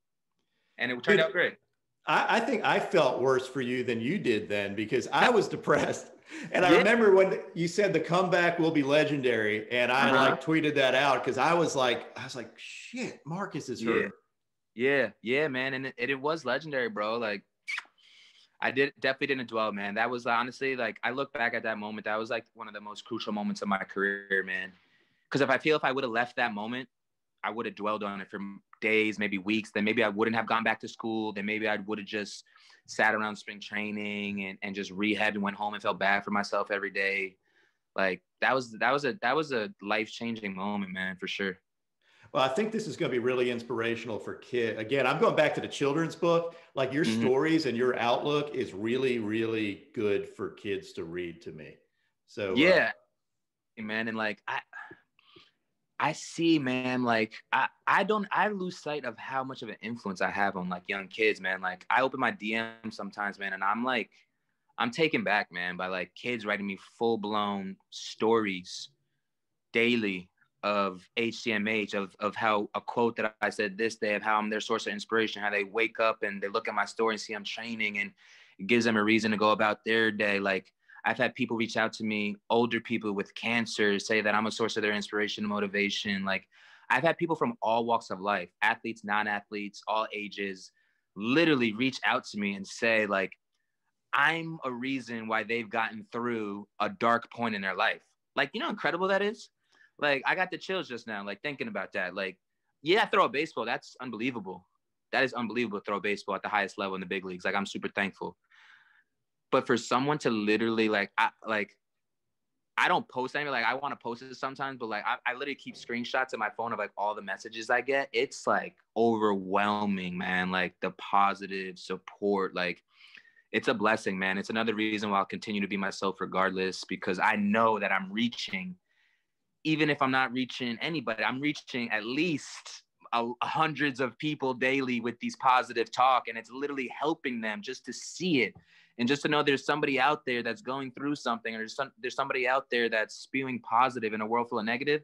And it turned out great. I, I, think I felt worse for you than you did then because I was depressed. And I remember when you said the comeback will be legendary, and I uh-huh. like tweeted that out because I was like, I was like, shit, Marcus is hurt. Yeah, yeah, yeah man, and it, it was legendary, bro. Like, I did definitely didn't dwell, man. That was honestly like I look back at that moment. That was like one of the most crucial moments of my career, man. Because if I feel if I would have left that moment, I would have dwelled on it for days, maybe weeks, then maybe I wouldn't have gone back to school. Then maybe I would have just sat around spring training and, and just rehabbed and went home and felt bad for myself every day. Like that was that was a that was a life changing moment, man, for sure. Well, I think this is going to be really inspirational for kids. Again, I'm going back to the children's book. Like your mm-hmm. stories and your outlook is really, really good for kids to read to me. So yeah, uh, man, and like I I see, man, like I, I don't I lose sight of how much of an influence I have on like young kids, man. Like I open my DM sometimes, man, and I'm like, I'm taken back, man, by like kids writing me full blown stories daily of HDMH, of of how a quote that I said this day, of how I'm their source of inspiration, how they wake up and they look at my story and see I'm training and it gives them a reason to go about their day. Like I've had people reach out to me, older people with cancer, say that I'm a source of their inspiration and motivation. Like I've had people from all walks of life, athletes, non-athletes, all ages, literally reach out to me and say, like, I'm a reason why they've gotten through a dark point in their life. Like, you know how incredible that is? Like, I got the chills just now, like thinking about that. Like, yeah, throw a baseball, that's unbelievable. That is unbelievable throw a baseball at the highest level in the big leagues. Like, I'm super thankful but for someone to literally like I, like I don't post anything. Like I want to post it sometimes, but like I, I literally keep screenshots in my phone of like all the messages I get. It's like overwhelming, man. Like the positive support, like it's a blessing, man. It's another reason why I'll continue to be myself regardless, because I know that I'm reaching, even if I'm not reaching anybody, I'm reaching at least a, hundreds of people daily with these positive talk, and it's literally helping them just to see it and just to know there's somebody out there that's going through something or there's, some, there's somebody out there that's spewing positive in a world full of negative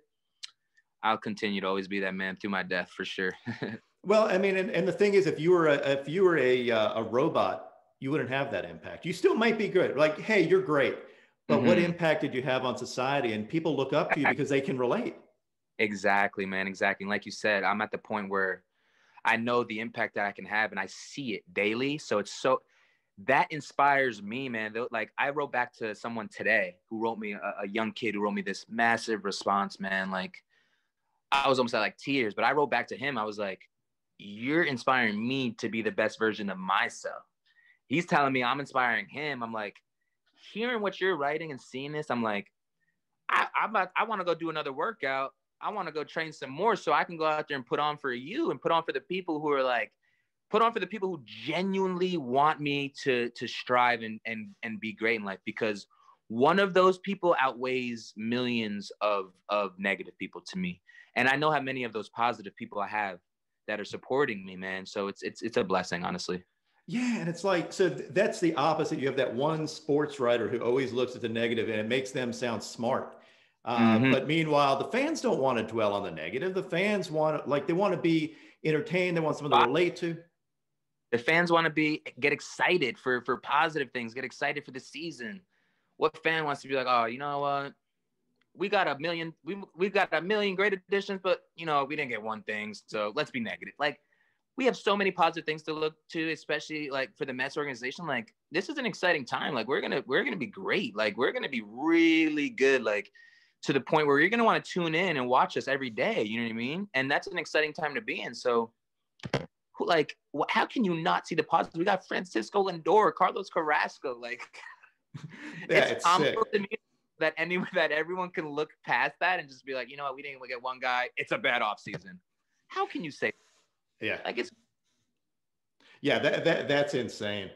i'll continue to always be that man through my death for sure well i mean and, and the thing is if you were a, if you were a, uh, a robot you wouldn't have that impact you still might be good like hey you're great but mm-hmm. what impact did you have on society and people look up to you because they can relate Exactly, man. Exactly. And like you said, I'm at the point where I know the impact that I can have and I see it daily. So it's so that inspires me, man. Like I wrote back to someone today who wrote me a, a, young kid who wrote me this massive response, man. Like I was almost at like tears, but I wrote back to him. I was like, "You're inspiring me to be the best version of myself." He's telling me I'm inspiring him. I'm like, hearing what you're writing and seeing this, I'm like, I I'm about, I want to go do another workout. I want to go train some more so I can go out there and put on for you and put on for the people who are like put on for the people who genuinely want me to to strive and and and be great in life because one of those people outweighs millions of of negative people to me. And i know how many of those positive people i have that are supporting me man. So it's it's it's a blessing honestly. Yeah and it's like so that's the opposite. You have that one sports writer who always looks at the negative and it makes them sound smart. Uh, mm-hmm. but meanwhile the fans don't want to dwell on the negative. The fans want like they want to be entertained. They want someone to relate to the fans want to be get excited for for positive things, get excited for the season. What fan wants to be like, oh, you know what? We got a million, we we got a million great additions, but you know, we didn't get one thing. So let's be negative. Like we have so many positive things to look to, especially like for the Mets organization. Like this is an exciting time. Like we're gonna we're gonna be great. Like we're gonna be really good. Like to the point where you're gonna want to tune in and watch us every day. You know what I mean? And that's an exciting time to be in. So like how can you not see the positives? We got Francisco Lindor, Carlos Carrasco, like yeah, it's, it's to me that anyone that everyone can look past that and just be like, you know what, we didn't even get one guy. It's a bad off season. How can you say? Yeah, like it's yeah, that, that that's insane.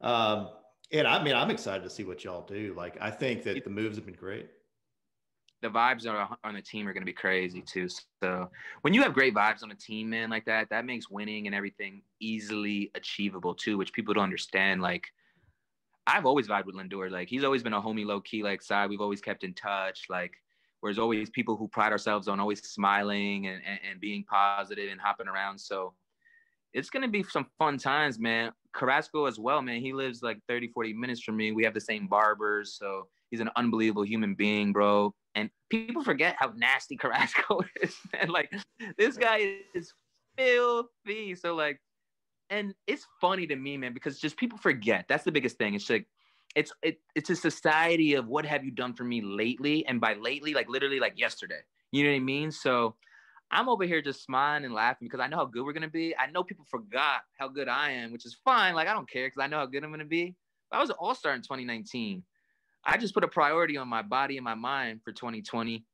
Um, and I mean, I'm excited to see what y'all do. Like, I think that the moves have been great the vibes on, on the team are going to be crazy too. So when you have great vibes on a team, man, like that, that makes winning and everything easily achievable too, which people don't understand. Like I've always vibed with Lindor. Like he's always been a homie low key like side. We've always kept in touch. Like there's always people who pride ourselves on always smiling and, and, and being positive and hopping around. So it's going to be some fun times, man. Carrasco as well, man. He lives like 30, 40 minutes from me. We have the same barbers. So he's an unbelievable human being, bro. And people forget how nasty Carrasco is, And Like this guy is filthy. So like, and it's funny to me, man, because just people forget. That's the biggest thing. It's like it's it, it's a society of what have you done for me lately? And by lately, like literally like yesterday. You know what I mean? So I'm over here just smiling and laughing because I know how good we're gonna be. I know people forgot how good I am, which is fine. Like I don't care because I know how good I'm gonna be. But I was an all-star in 2019. I just put a priority on my body and my mind for 2020.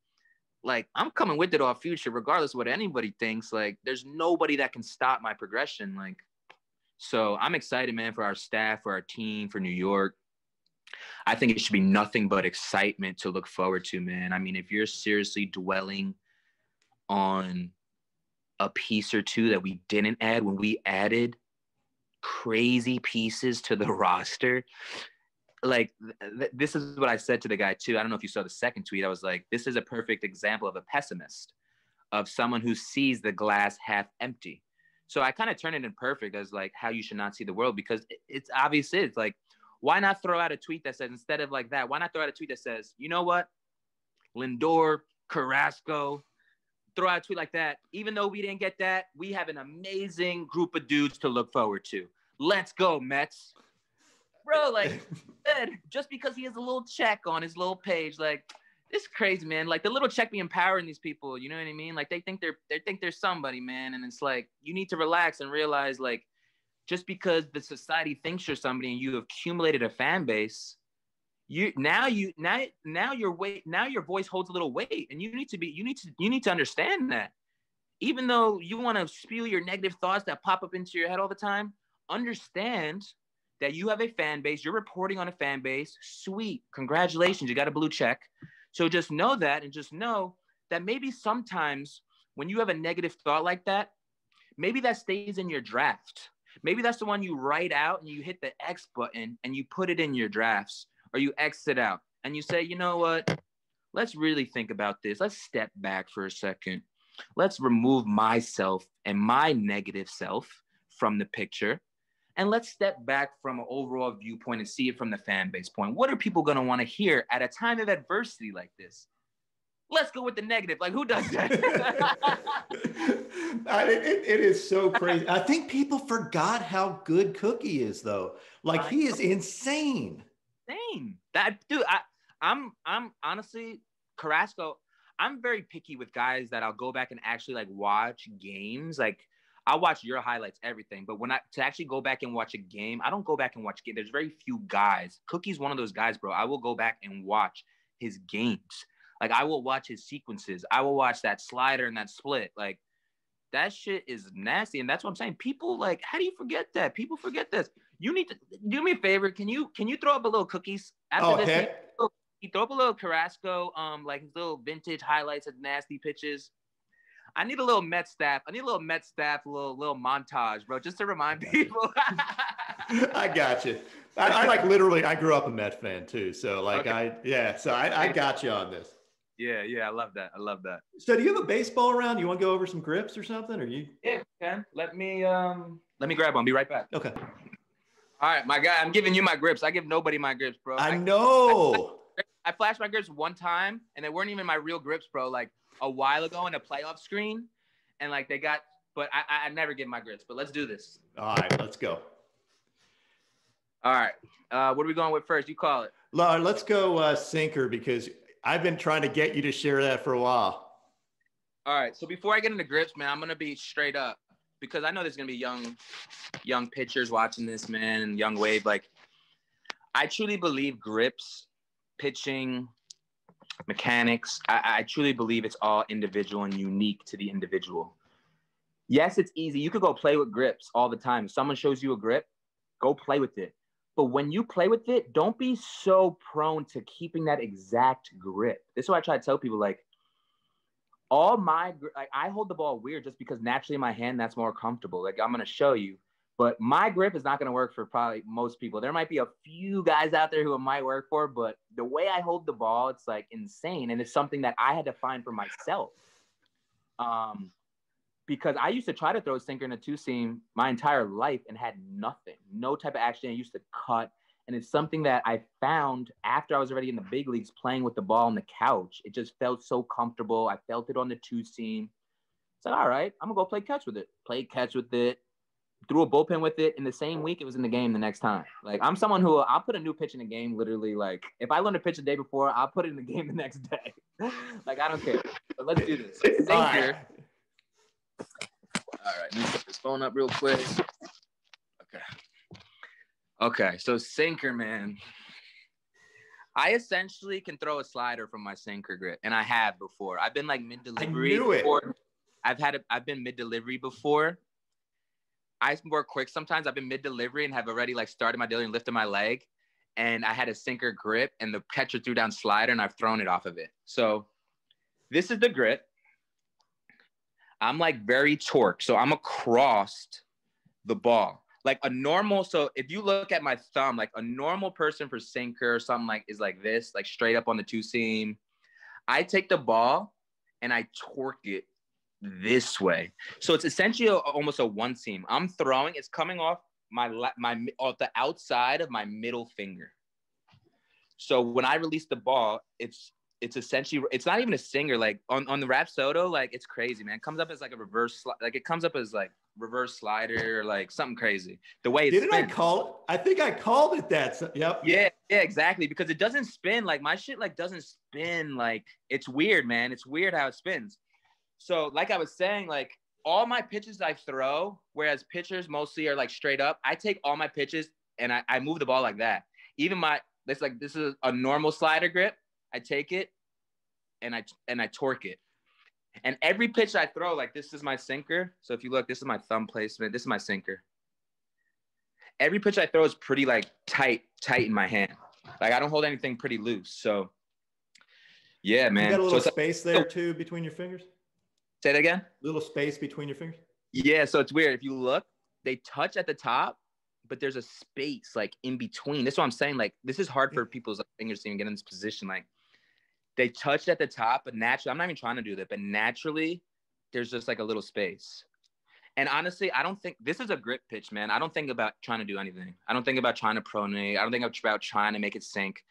Like I'm coming with it all future, regardless of what anybody thinks. Like there's nobody that can stop my progression. Like, so I'm excited, man, for our staff, for our team, for New York. I think it should be nothing but excitement to look forward to, man. I mean, if you're seriously dwelling on a piece or two that we didn't add when we added crazy pieces to the roster, like th- this is what I said to the guy too. I don't know if you saw the second tweet. I was like, this is a perfect example of a pessimist, of someone who sees the glass half empty. So I kind of turn it in perfect as like how you should not see the world because it's obvious. It's like, why not throw out a tweet that says instead of like that, why not throw out a tweet that says, you know what, Lindor, Carrasco, throw out a tweet like that. Even though we didn't get that, we have an amazing group of dudes to look forward to. Let's go, Mets bro, like, just because he has a little check on his little page, like, this crazy, man. Like the little check be empowering these people. You know what I mean? Like they think they're they think they're somebody, man. And it's like you need to relax and realize, like, just because the society thinks you're somebody and you have accumulated a fan base, you now you now now your weight now your voice holds a little weight, and you need to be you need to you need to understand that. Even though you want to spew your negative thoughts that pop up into your head all the time, understand that you have a fan base, you're reporting on a fan base. Sweet. Congratulations. You got a blue check. So just know that and just know that maybe sometimes when you have a negative thought like that, maybe that stays in your draft. Maybe that's the one you write out and you hit the X button and you put it in your drafts or you exit out and you say, you know what? Let's really think about this. Let's step back for a second. Let's remove myself and my negative self from the picture and let's step back from an overall viewpoint and see it from the fan base point. What are people going to want to hear at a time of adversity like this? let's go with the negative. Like who does that? I, it, it is so crazy. I think people forgot how good Cookie is, though. Like he is insane. Insane. That dude, I, I'm I'm honestly Carrasco. I'm very picky with guys that I'll go back and actually like watch games. Like I'll watch your highlights, everything. But when I to actually go back and watch a game, I don't go back and watch game. There's very few guys. Cookie's one of those guys, bro. I will go back and watch his games. Like I will watch his sequences. I will watch that slider and that split. Like that shit is nasty. And that's what I'm saying. People like, how do you forget that? People forget this. You need to do me a favor. Can you can you throw up a little cookies after Oh, this? heck. You throw up a little Carrasco, um, like his little vintage highlights of nasty pitches. I need a little Met staff. I need a little Met staff, a little little montage, bro, just to remind people. I got you. I, I like literally. I grew up a Met fan too, so like Okay. I yeah. So I, I got you on this. yeah, yeah, I love that. I love that. So do you have a baseball around? You want to go over some grips or something? Or you Yeah, Ken. Let me um let me grab one. Be right back. okay? All right, my guy. I'm giving you my grips. I give nobody my grips, bro. I know. I flashed my grips one time, and they weren't even my real grips, bro. Like a while ago in a playoff screen, and like they got. But I, I, never get my grips. But let's do this. All right, let's go. All right. Uh, what are we going with first? You call it. Laura, let's go uh, sinker because I've been trying to get you to share that for a while. All right. So before I get into grips, man, I'm gonna be straight up because I know there's gonna be young, young pitchers watching this, man, and young wave. Like, I truly believe grips, pitching, mechanics. I, I truly believe it's all individual and unique to the individual. Yes, it's easy. You could go play with grips all the time. If someone shows you a grip, go play with it. But when you play with it, don't be so prone to keeping that exact grip. This is what I try to tell people. Like, all my like I hold the ball weird just because naturally my hand that's more comfortable. Like I'm gonna show you, but my grip is not gonna work for probably most people. There might be a few guys out there who it might work for, but the way I hold the ball, it's like insane, and it's something that I had to find for myself. Um, because I used to try to throw a sinker in a two seam my entire life and had nothing, no type of action. I used to cut. And it's something that I found after I was already in the big leagues playing with the ball on the couch. It just felt so comfortable. I felt it on the two seam. It's like, all right, I'm gonna go play catch with it. Play catch with it. Threw a bullpen with it. In the same week, it was in the game the next time. Like I'm someone who I'll put a new pitch in the game literally. Like if I learned a pitch the day before, I'll put it in the game the next day. like I don't care. But let's do this. Sinker. All right. All right, let me put this phone up real quick. Okay. Okay, so sinker, man. I essentially can throw a slider from my sinker grip, and I have before. I've been like mid delivery. I knew it. before. I've had a, I've been mid delivery before. I work quick sometimes. I've been mid delivery and have already like started my delivery and lifted my leg, and I had a sinker grip, and the catcher threw down slider, and I've thrown it off of it. So this is the grip. I'm like very torque. So I'm across the ball. Like a normal, so if you look at my thumb, like a normal person for sinker or something like is like this, like straight up on the two seam. I take the ball and I torque it this way. So it's essentially a, almost a one seam. I'm throwing, it's coming off my my off the outside of my middle finger. So when I release the ball, it's it's essentially it's not even a sinker like on, on the Rapsodo like it's crazy man it comes up as like a reverse like it comes up as like reverse slider or like something crazy the way it Didn't I spins. call? I think I called it that. So- Yep. yeah yeah exactly because it doesn't spin like my shit like doesn't spin like it's weird man it's weird how it spins so like i was saying like all my pitches i throw whereas pitchers mostly are like straight up i take all my pitches and i, I move the ball like that even my this like this is a normal slider grip i take it and i and i torque it and every pitch i throw like this is my sinker so if you look this is my thumb placement this is my sinker every pitch I throw is pretty like tight, tight in my hand. Like I don't hold anything pretty loose. So yeah, man. You got a little it's- space there too between your fingers. Say that again. Little space between your fingers. Yeah, so it's weird. If you look, they touch at the top, but there's a space like in between. That's what I'm saying. Like this is hard for people's fingers to even get in this position. Like they touched at the top, but naturally, I'm not even trying to do that, but naturally, there's just like a little space. And honestly, I don't think this is a grip pitch, man. I don't think about trying to do anything. I don't think about trying to pronate. I don't think about trying to make it sink.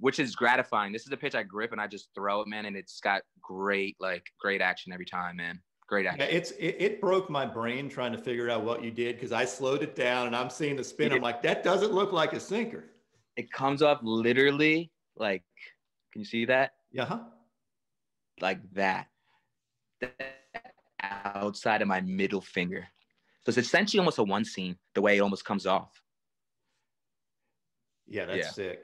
Which is gratifying. This is a pitch I grip and I just throw it, man, and it's got great like great action every time, man. Great Yeah, action. it's it, it broke my brain trying to figure out what you did because I slowed it down and I'm seeing the spin. I'm like, that doesn't look like a sinker. It comes off literally like, can you see that? Yeah. huh? Like that. Outside of my middle finger. So it's essentially almost a one seam, the way it almost comes off. Yeah, that's Yeah. sick.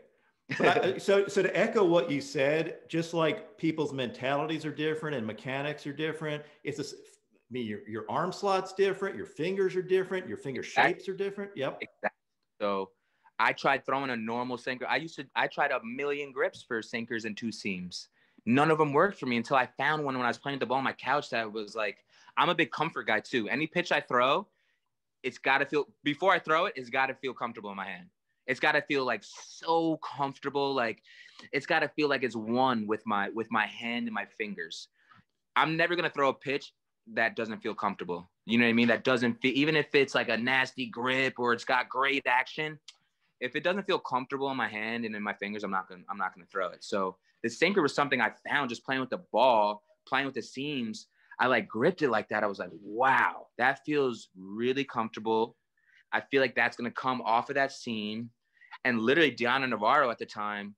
I- so, so to echo what you said, just like people's mentalities are different and mechanics are different. It's a, I mean, your, your arm slot's different, your fingers are different, your finger shapes are different. Yep. Exactly. So I tried throwing a normal sinker. I used to, I tried a million grips for sinkers and two seams. None of them worked for me until I found one when I was playing the ball on my couch that was like, I'm a big comfort guy too. Any pitch I throw, it's got to feel, before I throw it, it's got to feel comfortable in my hand. It's got to feel like so comfortable. Like it's got to feel like it's one with my, with my hand and my fingers. I'm never going to throw a pitch that doesn't feel comfortable. You know what I mean? That doesn't feel, even if it's like a nasty grip or it's got great action, if it doesn't feel comfortable in my hand and in my fingers, I'm not gonna, I'm not gonna throw it. So the sinker was something I found just playing with the ball, playing with the seams. I like gripped it like that. I was like, wow, that feels really comfortable. I feel like that's gonna come off of that scene. And literally, Dioner Navarro at the time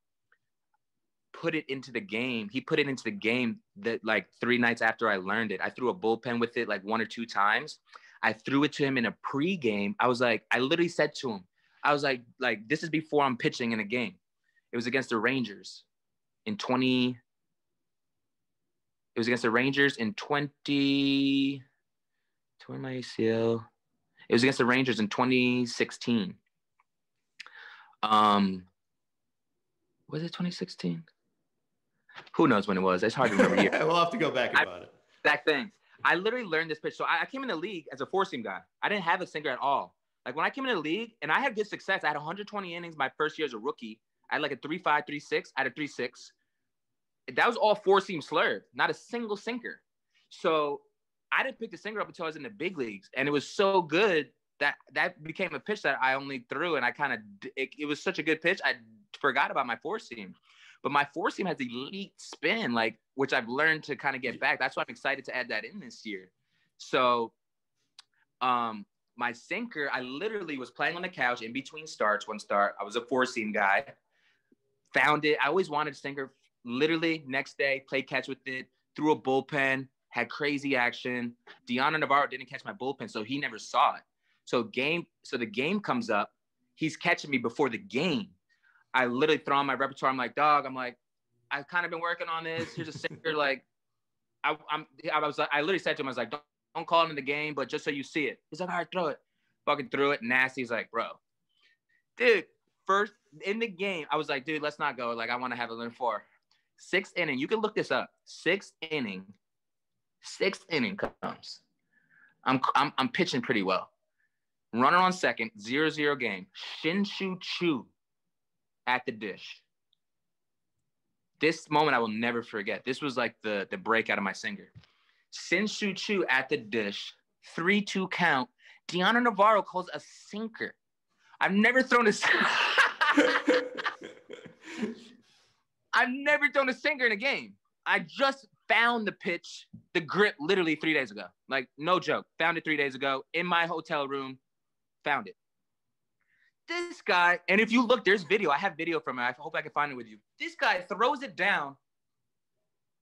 put it into the game. He put it into the game that like three nights after I learned it. I threw a bullpen with it like one or two times. I threw it to him in a pregame. I was like, I literally said to him, I was like, like this is before I'm pitching in a game. It was against the Rangers in 20. It was against the Rangers in 20. Tore my ACL. It was against the Rangers in 2016. Um, was it 2016? Who knows when it was? It's hard to remember. we'll have to go back I- about it. exact thing. I literally learned this pitch. So I, I came in the league as a four seam guy. I didn't have a sinker at all. Like when I came in the league and I had good success, I had 120 innings my first year as a rookie. I had like a 3 5, 3 6. I had a 3 6. That was all four seam slurve, not a single sinker. So I didn't pick the sinker up until I was in the big leagues. And it was so good that that became a pitch that I only threw. And I kind of, it, it was such a good pitch. I forgot about my four seam. But my four seam has elite spin, like which I've learned to kind of get back. That's why I'm excited to add that in this year. So, um, my sinker, I literally was playing on the couch in between starts. One start, I was a four seam guy. Found it. I always wanted a sinker. Literally next day, played catch with it. Threw a bullpen. Had crazy action. Dioner Navarro didn't catch my bullpen, so he never saw it. So game, so the game comes up. He's catching me before the game. I literally throw on my repertoire. I'm like, dog. I'm like, I've kind of been working on this. Here's a sinker. like, I, I'm, I was, I literally said to him, I was like, don't, don't call him in the game, but just so you see it. He's like, all right, throw it. Fucking threw it. Nasty. He's like, bro, dude. First in the game, I was like, dude, let's not go. Like, I want to have a learn four. Sixth inning. You can look this up. Sixth inning. Sixth inning comes. I'm, I'm, I'm pitching pretty well. Runner on second, zero zero game. Shin-Soo Choo at the dish. This moment I will never forget. This was like the the break out of my sinker. Shin-Soo Choo at the dish, three two count. Dioner Navarro calls a sinker. I've never thrown a. I've never thrown a sinker in a game. I just found the pitch, the grip, literally three days ago. Like no joke, found it three days ago in my hotel room. Found it this guy, and if you look, there's video. I have video from it. I hope I can find it with you. This guy throws it down,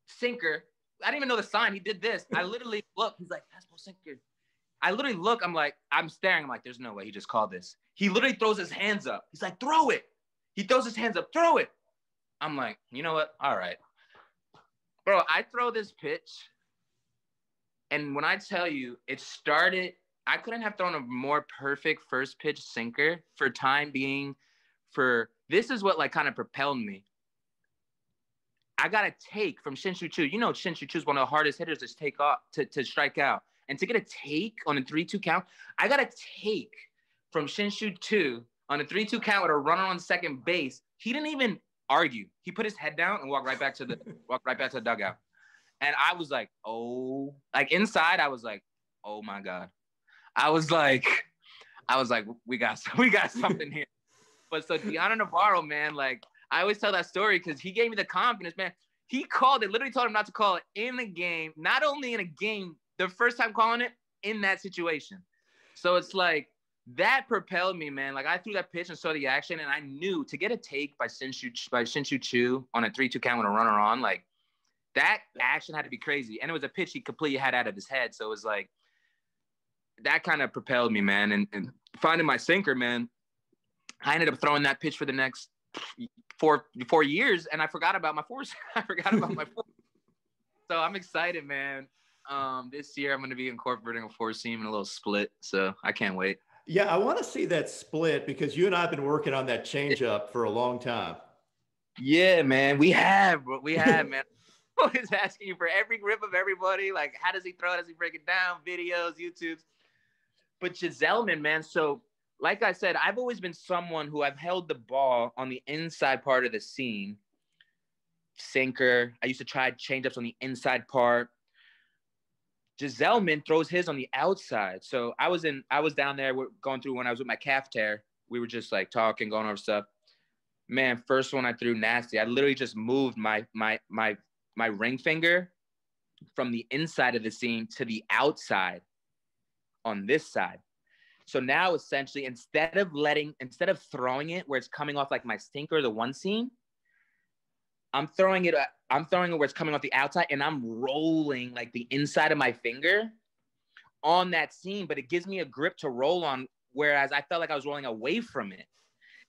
sinker. I didn't even know the sign. He did this. I literally look. He's like, fastball sinker. I literally look. I'm like, I'm staring. I'm like, there's no way he just called this. He literally throws his hands up. He's like, throw it. He throws his hands up. Throw it. I'm like, you know what? All right, bro. I throw this pitch, and when I tell you, it started I couldn't have thrown a more perfect first pitch sinker for time being. For this is what like kind of propelled me. I got a take from Shin-Soo Choo. You know, Shin-Soo Choo is one of the hardest hitters to take off to, to strike out. And to get a take on a 3 2 count, I got a take from Shin-Soo Choo on a 3 2 count with a runner on second base. He didn't even argue. He put his head down and walked right back to the walked right back to the dugout. And I was like, oh, like inside, I was like, oh my God. I was like, I was like, we got we got something here. But so Dioner Navarro, man, like I always tell that story because he gave me the confidence, man. He called it, literally told him not to call it in the game, not only in a game, the first time calling it in that situation. So it's like that propelled me, man. Like I threw that pitch and saw the action, and I knew to get a take by Shin-Soo by Shin-Soo Choo on a three-two count with a runner on, like that action had to be crazy. And it was a pitch he completely had out of his head. So it was like that kind of propelled me, man. And, and finding my sinker, man. I ended up throwing that pitch for the next four four years, and I forgot about my force. I forgot about my force. So I'm excited, man. Um, this year I'm going to be incorporating a four seam and a little split. So I can't wait. Yeah, I want to see that split because you and I have been working on that changeup for a long time. Yeah, man, we have, bro. we have, man. Always asking you for every grip of everybody. Like, how does he throw? Does he break it down? Videos, YouTube's. But Gausman, man. So, like I said, I've always been someone who I've held the ball on the inside part of the scene. Sinker. I used to try changeups on the inside part. Gausman throws his on the outside. So I was in, I was down there going through when I was with my calf tear. We were just like talking, going over stuff. Man, first one I threw nasty. I literally just moved my my my my ring finger from the inside of the seam to the outside on this side. So now essentially instead of letting instead of throwing it where it's coming off like my sinker, the one seam, I'm throwing it uh, I'm throwing it where it's coming off the outside and I'm rolling like the inside of my finger on that seam, but it gives me a grip to roll on whereas I felt like I was rolling away from it.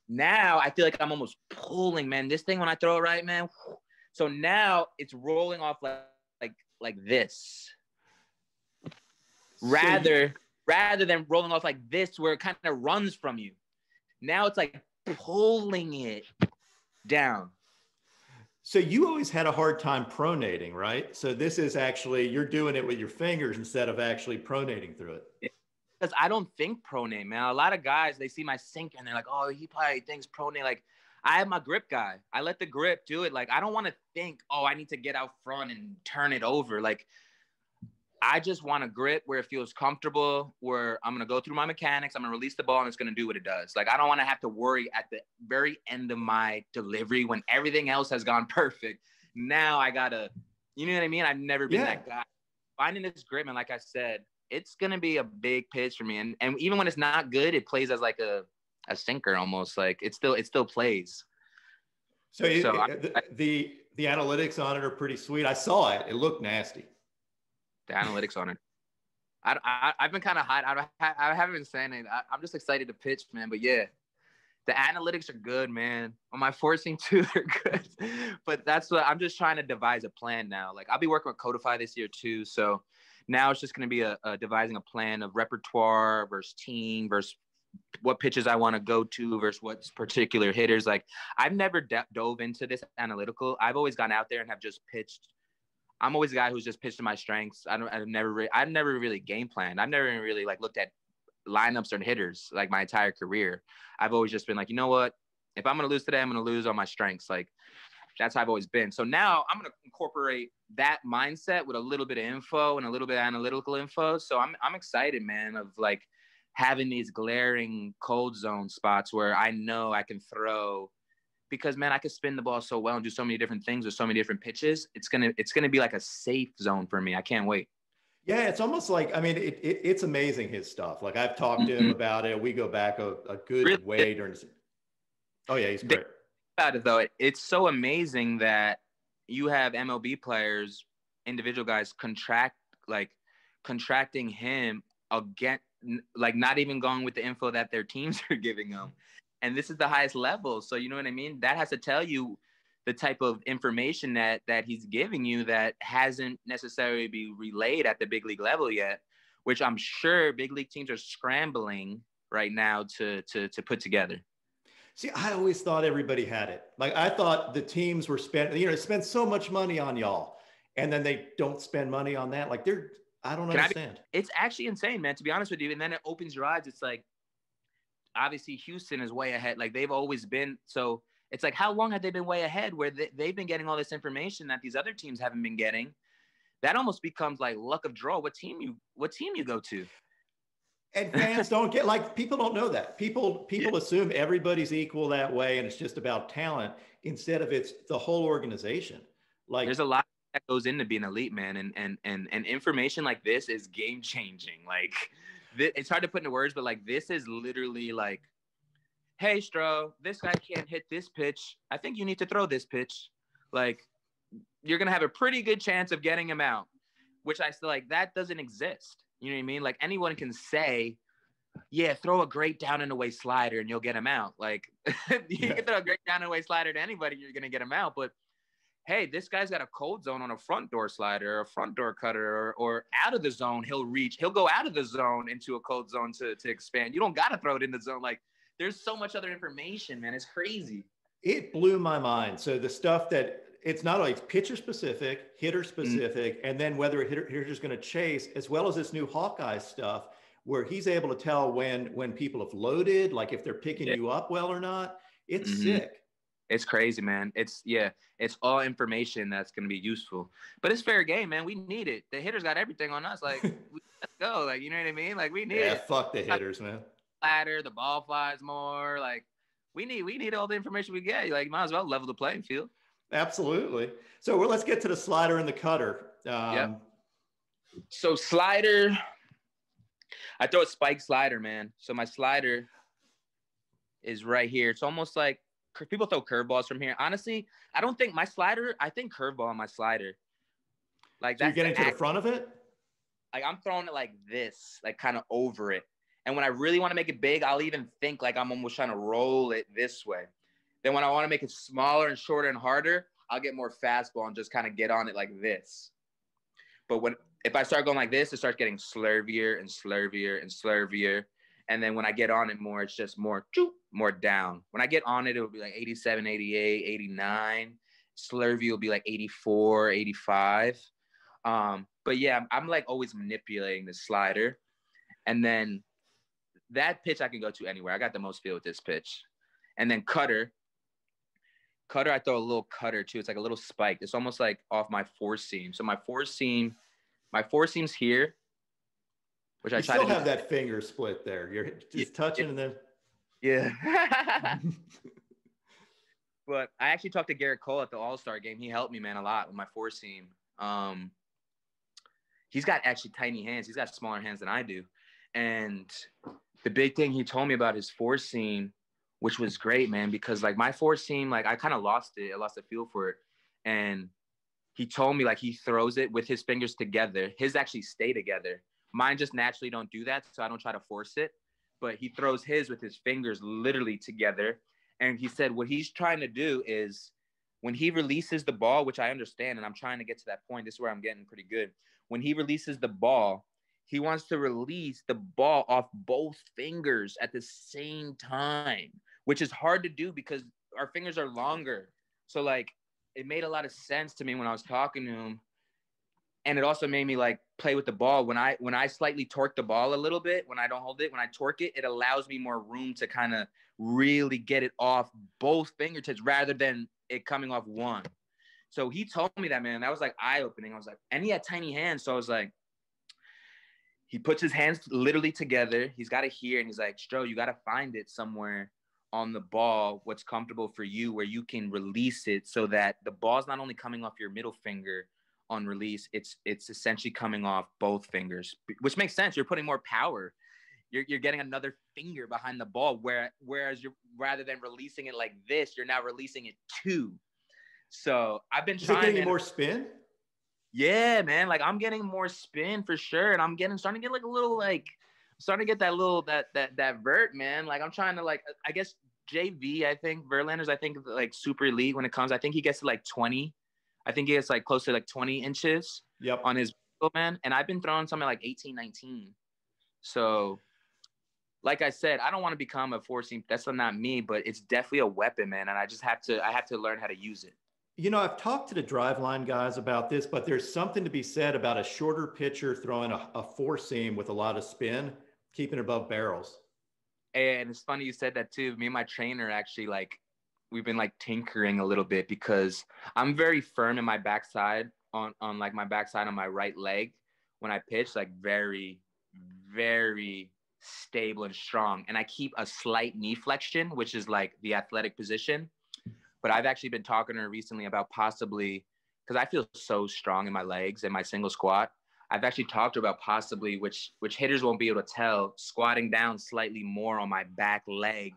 Now I feel like I'm almost pulling, man. This thing when I throw it right, man. So now it's rolling off like like like this. Rather rather than rolling off like this where it kind of runs from you. Now it's like pulling it down. So you always had a hard time pronating, right? So this is actually you're doing it with your fingers instead of actually pronating through it. Because I don't think pronate, man. A lot of guys they see my sink and they're like, "Oh, he probably thinks pronate." Like, I have my grip guy. I let the grip do it. Like, I don't want to think, "Oh, I need to get out front and turn it over." Like, I just want a grip where it feels comfortable, where I'm gonna go through my mechanics, I'm gonna release the ball, and it's gonna do what it does. Like I don't want to have to worry at the very end of my delivery when everything else has gone perfect. Now I gotta, you know what I mean? I've never been Yeah. that guy. Finding this grip, and like I said, it's gonna be a big pitch for me. And and even when it's not good, it plays as like a a sinker almost. Like it still it still plays. So, it- So I- the, the the analytics on it are pretty sweet. I saw it. It looked nasty. The analytics on it. I, I I've been kind of hot. I, I haven't been saying it. I, I'm just excited to pitch, man. But yeah, the analytics are good, man. On my forcing too, they're good. But that's what I'm just trying to devise a plan now. Like I'll be working with Codify this year too. So now it's just going to be a, a devising a plan of repertoire versus team versus what pitches I want to go to versus what particular hitters. Like I've never de- dove into this analytical. I've always gone out there and have just pitched I'm always a guy who's just pitched to my strengths. I don't. I've never. Re- I've never really game planned. I've never really like looked at lineups or hitters like my entire career. I've always just been like, you know what? If I'm gonna lose today, I'm gonna lose on my strengths. Like that's how I've always been. So now I'm gonna incorporate that mindset with a little bit of info and a little bit of analytical info. So I'm I'm excited, man, of like having these glaring cold zone spots where I know I can throw because man, I could spin the ball so well and do so many different things with so many different pitches. It's gonna it's gonna be like a safe zone for me. I can't wait. Yeah, it's almost like I mean, it, it, it's amazing his stuff. Like I've talked to him Mhm. about it. We go back a, a good Really? way during. Oh yeah, he's great. About it though, it, it's so amazing that you have MLB players, individual guys contract like contracting him again, like not even going with the info that their teams are giving them. And this is the highest level. So you know what I mean? That has to tell you the type of information that that he's giving you that hasn't necessarily be relayed at the big league level yet, which I'm sure big league teams are scrambling right now to to to put together. See, I always thought everybody had it. Like I thought the teams were spent, you know, spend so much money on y'all, and then they don't spend money on that. Like they're, I don't Can I be- understand. it's actually insane, man. To be honest with you, and then it opens your eyes. It's like, obviously, Houston is way ahead. Like they've always been. So it's like, how long have they been way ahead? Where they, they've been getting all this information that these other teams haven't been getting. That almost becomes like luck of draw. What team you what team you go to? and fans don't get like people don't know that people people assume everybody's equal that way and it's just about talent instead of it's the whole organization like There's a lot that goes into being elite, man, and and and and information like this is game changing. Like, it's hard to put into words, but like this is literally like, hey, Stro, this guy can't hit this pitch. I think you need to throw this pitch. Like, you're gonna have a pretty good chance of getting him out, which I still like. That doesn't exist. You know what I mean? Like anyone can say. Yeah, throw a great down and away slider and you'll get him out. Like you Yeah. can throw a great down and away slider to anybody, you're gonna get him out. But hey, this guy's got a cold zone on a front door slider or a front door cutter or, or out of the zone, he'll reach, he'll go out of the zone into a cold zone to, to expand. You don't got to throw it in the zone. Like there's so much other information, man. It's crazy. it blew my mind so the stuff that it's not like pitcher specific hitter specific and then whether a hitter hitter's going to chase as well as this new hawkeye stuff where he's able to tell when when people have loaded like if they're picking Yeah. you up well or not it's Mhm. sick It's crazy, man. It's yeah, it's all information that's gonna be useful. But it's fair game, man. We need it. The hitters got everything on us. Like, let's go. Like, you know what I mean? Like, we need yeah it. fuck the hitters man Flatter, the ball flies more. Like, we need we need all the information we get. Like, might as well level the playing field. Absolutely. So well, let's get to the slider and the cutter. Um, Yep. So slider, I throw a spike slider, man. So my slider is right here. It's almost like people throw curveballs from here. Honestly, I don't think my slider. I think curveball on my slider. Like So you're getting the to the front of it. like I'm throwing it like this, like kind of over it. And when I really want to make it big, I'll even think like I'm almost trying to roll it this way. Then when I want to make it smaller and shorter and harder, I'll get more fastball and just kind of get on it like this. But when if I start going like this, it starts getting slurvier and slurvier and slurvier. And then when I get on it more, it's just more more down. When I get on it, it'll be like 87, 88, 89. Slurvy will be like 84, 85. Um, but yeah, I'm, I'm like always manipulating the slider. And then that pitch I can go to anywhere. I got the most feel with this pitch. And then cutter. Cutter, I throw a little cutter too. It's like a little spike. It's almost like off my four seam. So my four seam, my four seam's here, which I You try still to have that finger split there. You're just Yeah. touching and then. Yeah. but I actually talked to Gerrit Cole at the All Star game. He helped me, man, a lot with my four seam. Um, he's got actually tiny hands. He's got smaller hands than I do. And the big thing he told me about his four seam, which was great, man, because like my four seam, like I kind of lost it. I lost the feel for it. And he told me like he throws it with his fingers together. His actually stay together. Mine just naturally don't do that, so I don't try to force it. But he throws his with his fingers literally together. And he said what he's trying to do is when he releases the ball, which I understand, and I'm trying to get to that point. This is where I'm getting pretty good. When he releases the ball, he wants to release the ball off both fingers at the same time, which is hard to do because our fingers are longer. So like it made a lot of sense to me when I was talking to him. And it also made me like play with the ball. When I when I slightly torque the ball a little bit, when I don't hold it, when I torque it, it allows me more room to kind of really get it off both fingertips rather than it coming off one. So he told me that, man. That was like eye opening. I was like, and he had tiny hands. So I was like, he puts his hands literally together. He's got it here, and he's like, Stro, you got to find it somewhere on the ball, what's comfortable for you, where you can release it so that the ball's not only coming off your middle finger on release, it's it's essentially coming off both fingers, which makes sense. You're putting more power. You're, you're getting another finger behind the ball, where whereas you're rather than releasing it like this, you're now releasing it two. So I've been Is it trying. getting and- more spin? yeah, man. Like I'm getting more spin for sure, and I'm getting starting to get like a little like starting to get that little that that that vert, man. Like I'm trying to like I guess JV. I think Verlander's. I think like super elite when it comes. I think he gets to like 20. I think he gets like close to like 20 inches Yep. on his man. And I've been throwing something like 18, 19. So, like I said, I don't want to become a four seam. That's not me, but it's definitely a weapon, man. And I just have to I have to learn how to use it. You know, I've talked to the driveline guys about this, but there's something to be said about a shorter pitcher throwing a, a four seam with a lot of spin, keeping it above barrels. And it's funny you said that too. Me and my trainer actually like we've been like tinkering a little bit because I'm very firm in my backside on on like my backside on my right leg when I pitch, like very, very stable and strong. And I keep a slight knee flexion, which is like the athletic position. But I've actually been talking to her recently about possibly because I feel so strong in my legs and my single squat. I've actually talked about possibly, which which hitters won't be able to tell, squatting down slightly more on my back leg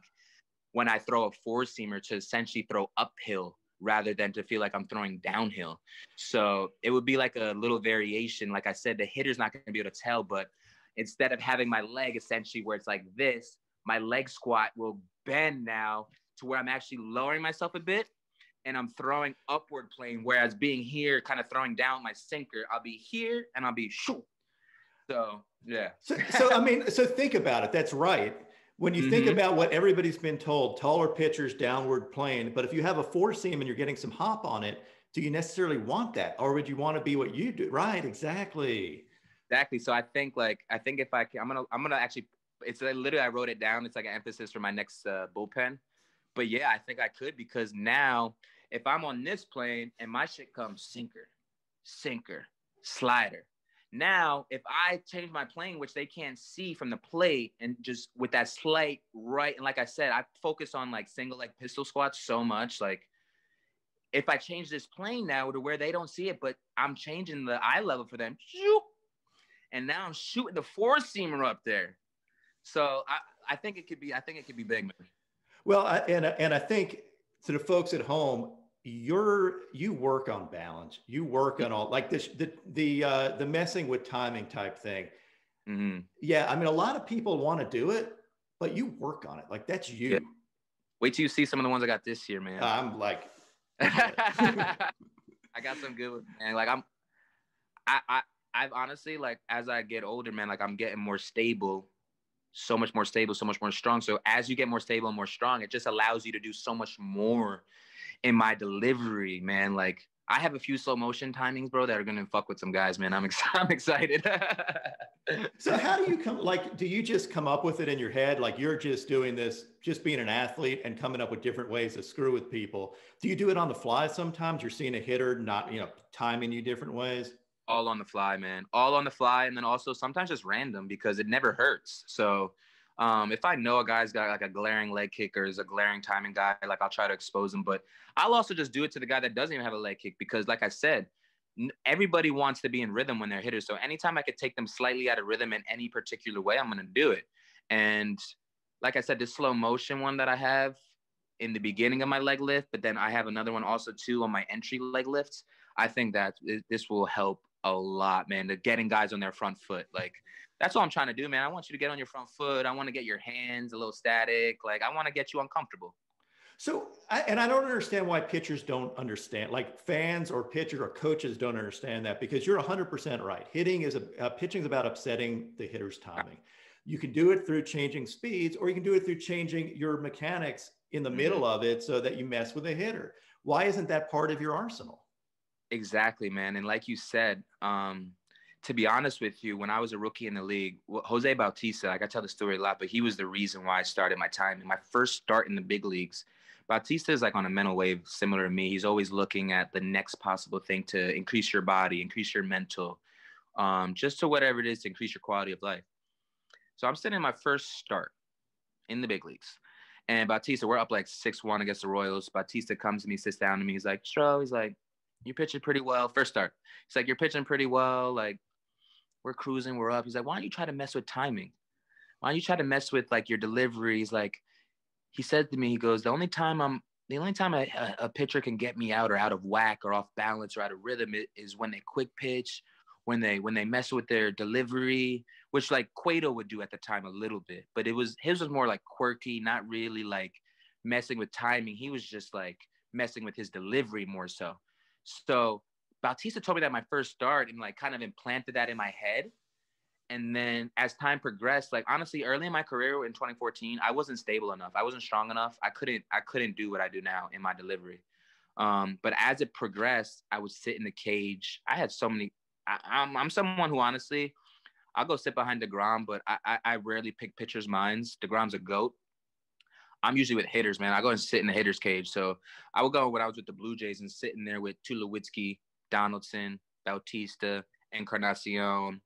when I throw a four seamer to essentially throw uphill rather than to feel like I'm throwing downhill. So it would be like a little variation. Like I said, the hitter's not going to be able to tell, but instead of having my leg essentially where it's like this, my leg squat will bend now to where I'm actually lowering myself a bit and I'm throwing upward plane. Whereas being here, kind of throwing down my sinker, I'll be here and I'll be shoo. So yeah. So, so I mean, so think about it. That's right. When you think Mhm. about what everybody's been told, taller pitchers, downward plane. But if you have a four seam and you're getting some hop on it, do you necessarily want that, or would you want to be what you do? Right. Exactly. Exactly. So I think like I think if I can, I'm gonna I'm gonna actually. It's like, literally I wrote it down. It's like an emphasis for my next uh, bullpen. But yeah, I think I could because now if I'm on this plane and my shit comes sinker, sinker, slider. Now, if I change my plane, which they can't see from the plate, and just with that slight right, and like I said, I focus on like single leg pistol squats so much. Like, if I change this plane now to where they don't see it, but I'm changing the eye level for them, and now I'm shooting the four seamer up there. So I, I think it could be, I think it could be big, man. Well, I, and and I think to the folks at home, you're you work on balance. You work on all like this the the uh, the messing with timing type thing. hmm Yeah, I mean, a lot of people want to do it, but you work on it. Like that's you. Yeah. Wait till you see some of the ones I got this year, man. I'm like, I got some good ones, man. Like I'm, I, I, I've honestly like as I get older, man, like I'm getting more stable, so much more stable, so much more strong. So as you get more stable and more strong, it just allows you to do so much more in my delivery, man. Like I have a few slow motion timings, bro, that are gonna fuck with some guys, man. I'm, ex- I'm excited. so how do you come? Like, do you just come up with it in your head? Like you're just doing this, just being an athlete and coming up with different ways to screw with people. Do you do it on the fly? Sometimes you're seeing a hitter not, you know, timing you different ways. all on the fly, man. All on the fly, and then also sometimes just random because it never hurts. So um, if I know a guy's got like a glaring leg kick or is a glaring timing guy, like I'll try to expose him. But I'll also just do it to the guy that doesn't even have a leg kick because, like I said, everybody wants to be in rhythm when they're hitters. So anytime I could take them slightly out of rhythm in any particular way, I'm gonna do it. And like I said, this slow motion one that I have in the beginning of my leg lift, but then I have another one also too on my entry leg lifts. I think that this will help a lot, man. To getting guys on their front foot, like that's all I'm trying to do, man. I want you to get on your front foot. I want to get your hands a little static. Like I want to get you uncomfortable. So, I, and I don't understand why pitchers don't understand, like fans or pitchers or coaches don't understand that because you're 100% right. Hitting is a uh, pitching is about upsetting the hitter's timing. You can do it through changing speeds, or you can do it through changing your mechanics in the Mhm. middle of it so that you mess with the hitter. Why isn't that part of your arsenal? Exactly, man. And like you said, um, to be honest with you, when I was a rookie in the league, Jose Bautista, like I tell the story a lot, but he was the reason why I started my time. In my first start in the big leagues, Bautista is like on a mental wave similar to me. He's always looking at the next possible thing to increase your body, increase your mental, um, just to whatever it is to increase your quality of life. So I'm sitting in my first start in the big leagues. And Bautista, we're up like 6 1 against the Royals. Bautista comes to me, sits down to me. He's like, Stro, he's like, you're pitching pretty well. First start. He's like, you're pitching pretty well. Like, we're cruising, we're up. He's like, why don't you try to mess with timing? Why don't you try to mess with like your deliveries? Like, he said to me, he goes, the only time I'm, the only time a, a- pitcher can get me out or out of whack or off balance or out of rhythm is when they quick pitch, when they when they mess with their delivery, which like Cueto would do at the time a little bit, but it was his was more like quirky, not really like messing with timing. He was just like messing with his delivery more so. So Bautista told me that my first start and like kind of implanted that in my head. And then as time progressed, like honestly, early in my career in 2014, I wasn't stable enough. I wasn't strong enough. I couldn't I couldn't do what I do now in my delivery. Um, but as it progressed, I would sit in the cage. I had so many. I, I'm I'm someone who honestly, I'll go sit behind deGrom, but I, I I rarely pick pitchers' minds. deGrom's a goat. I'm usually with hitters, man. I go and sit in the hitters' cage. So I would go when I was with the Blue Jays and sitting there with Tulowitzki, Donaldson, Bautista, Encarnacion,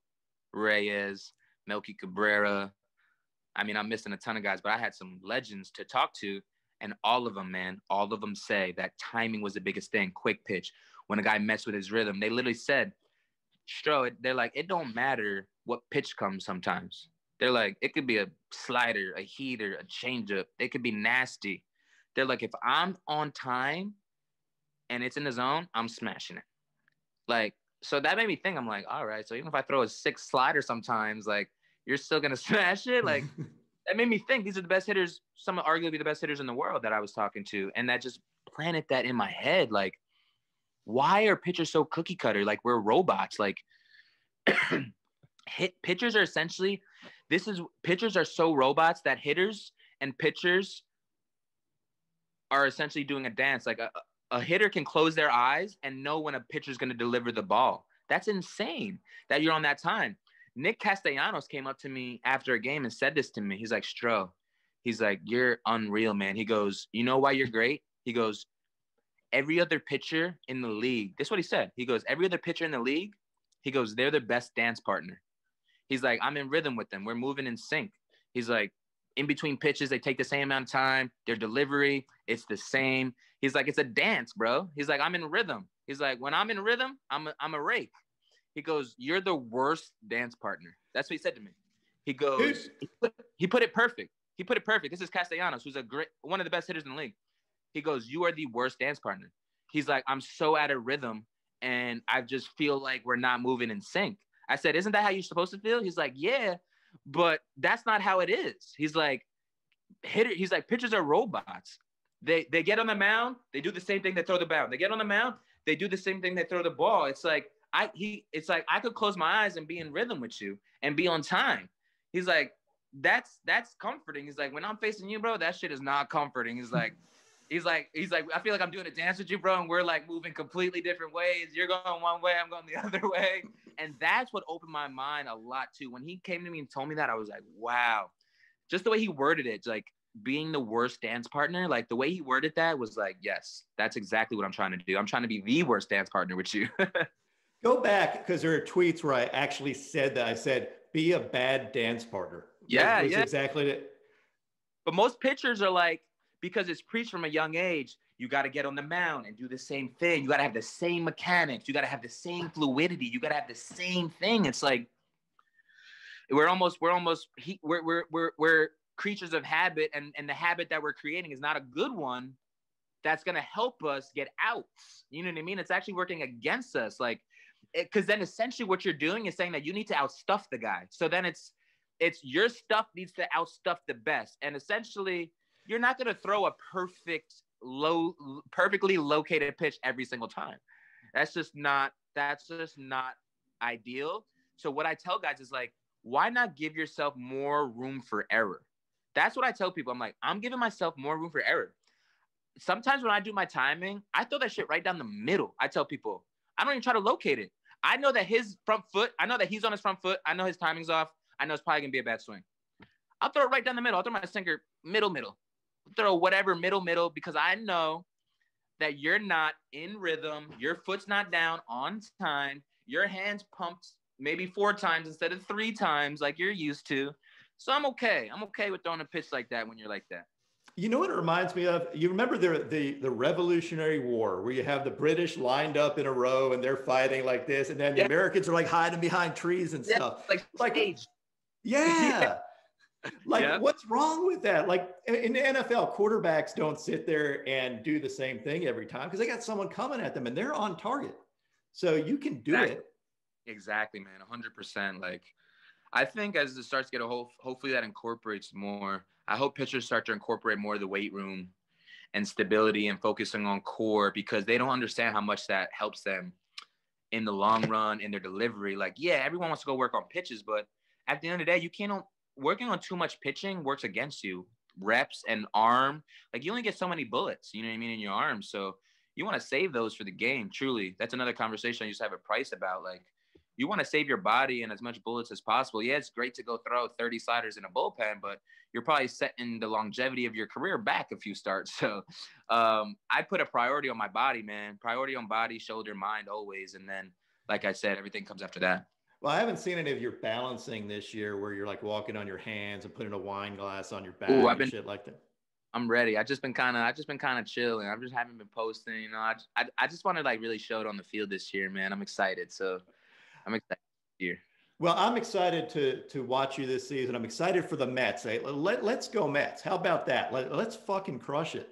Reyes, Melky Cabrera, I mean, I'm missing a ton of guys, but I had some legends to talk to, and all of them, man, all of them say that timing was the biggest thing. Quick pitch. When a guy messed with his rhythm, they literally said, "Stro," they're like, it don't matter what pitch comes. Sometimes they're like, it could be a slider, a heater, a changeup. It could be nasty. They're like, if I'm on time and it's in the zone, I'm smashing it. Like, so that made me think. I'm like, all right. So even if I throw a six slider sometimes, like you're still gonna smash it. Like that made me think these are the best hitters, some of arguably the best hitters in the world that I was talking to, and that just planted that in my head. Like, why are pitchers so cookie cutter? Like we're robots. Like hit pitchers are essentially this is pitchers are so robots that hitters and pitchers are essentially doing a dance. Like a, a hitter can close their eyes and know when a pitcher's going to deliver the ball. That's insane that you're on that time. Nick Castellanos came up to me after a game and said this to me. He's like, Stro, he's like, you're unreal, man. He goes, you know why you're great? He goes, every other pitcher in the league, this is what he said. He goes, every other pitcher in the league, he goes, they're the best dance partner. He's like, I'm in rhythm with them. We're moving in sync. He's like, in between pitches, they take the same amount of time. Their delivery, it's the same. He's like, it's a dance, bro. He's like, I'm in rhythm. He's like, when I'm in rhythm, I'm a, I'm a rake. He goes, you're the worst dance partner. That's what he said to me. He goes, he put, he put it perfect. He put it perfect. This is Castellanos, who's a great one of the best hitters in the league. He goes, you are the worst dance partner. He's like, I'm so out of rhythm, and I just feel like we're not moving in sync. I said, isn't that how you're supposed to feel? He's like, yeah, but that's not how it is. He's like, hitter. He's like, pitchers are robots. They they get on the mound, they do the same thing, they throw the mound. They get on the mound, they do the same thing, they throw the ball. It's like I he it's like I could close my eyes and be in rhythm with you and be on time. He's like, that's that's comforting. He's like, when I'm facing you, bro, that shit is not comforting. He's like, he's like, he's like, I feel like I'm doing a dance with you, bro, and we're like moving completely different ways. You're going one way, I'm going the other way. And that's what opened my mind a lot too. When he came to me and told me that, I was like, wow. Just the way he worded it, like being the worst dance partner, like the way he worded that was like, yes, that's exactly what I'm trying to do. I'm trying to be the worst dance partner with you. Go back because there are tweets where I actually said that. I said, be a bad dance partner. Yeah, That's yeah. exactly it. But most pitchers are like, because it's preached from a young age, you got to get on the mound and do the same thing. You got to have the same mechanics. You got to have the same fluidity. You got to have the same thing. It's like we're almost we're almost we're, we're we're we're creatures of habit, and and the habit that we're creating is not a good one. That's gonna help us get out. You know what I mean? It's actually working against us. Like, because then essentially what you're doing is saying that you need to outstuff the guy. So then it's it's your stuff needs to outstuff the best, and essentially you're not gonna throw a perfect low perfectly located pitch every single time. That's just not that's just not ideal. So what i tell guys is like why not give yourself more room for error? That's what i tell people. I'm like i'm giving myself more room for error. Sometimes when i do my timing i throw that shit right down the middle. I tell people i don't even try to locate it. I know that his front foot i know that he's on his front foot. I know his timing's off. I know it's probably gonna be a bad swing. I'll throw it right down the middle. I'll throw my sinker middle middle throw whatever middle middle because I know that you're not in rhythm, your foot's not down on time, your hands pumped maybe four times instead of three times like you're used to. So I'm okay. I'm okay with throwing a pitch like that when you're like that. You know what it reminds me of? You remember the, the the Revolutionary War where you have the British lined up in a row and they're fighting like this, and then the Yeah. Americans are like hiding behind trees and Yeah, stuff. Like Like- stage. Yeah. Like, Yeah. what's wrong with that? Like in the NFL, quarterbacks don't sit there and do the same thing every time because they got someone coming at them and they're on target. So you can do Exactly. it. Exactly, man. 100%. Like, I think as it starts to get a whole, hopefully that incorporates more. I hope pitchers start to incorporate more of the weight room and stability and focusing on core because they don't understand how much that helps them in the long run in their delivery. Like, yeah, everyone wants to go work on pitches, but at the end of the day, you can't working on too much pitching works against you. Reps and arm, like you only get so many bullets, you know what I mean, in your arm. So you want to save those for the game. Truly, that's another conversation I used to have a price about. Like, you want to save your body and as much bullets as possible. Yeah, it's great to go throw 30 sliders in a bullpen, but you're probably setting the longevity of your career back a few starts. So um, I put a priority on my body, man. Priority on body, shoulder, mind always. And then, like I said, everything comes after that. Well, I haven't seen any of your balancing this year where you're like walking on your hands and putting a wine glass on your back Ooh, I've and been- shit like that. I'm ready. I've just been kind of, I've just been kind of chilling. I just haven't been posting. You know, I, I, I just want to like really show it on the field this year, man. I'm excited. So, I'm excited here. Well, I'm excited to to watch you this season. I'm excited for the Mets. Eh? Hey, let, let's go Mets. How about that? Let, let's fucking crush it.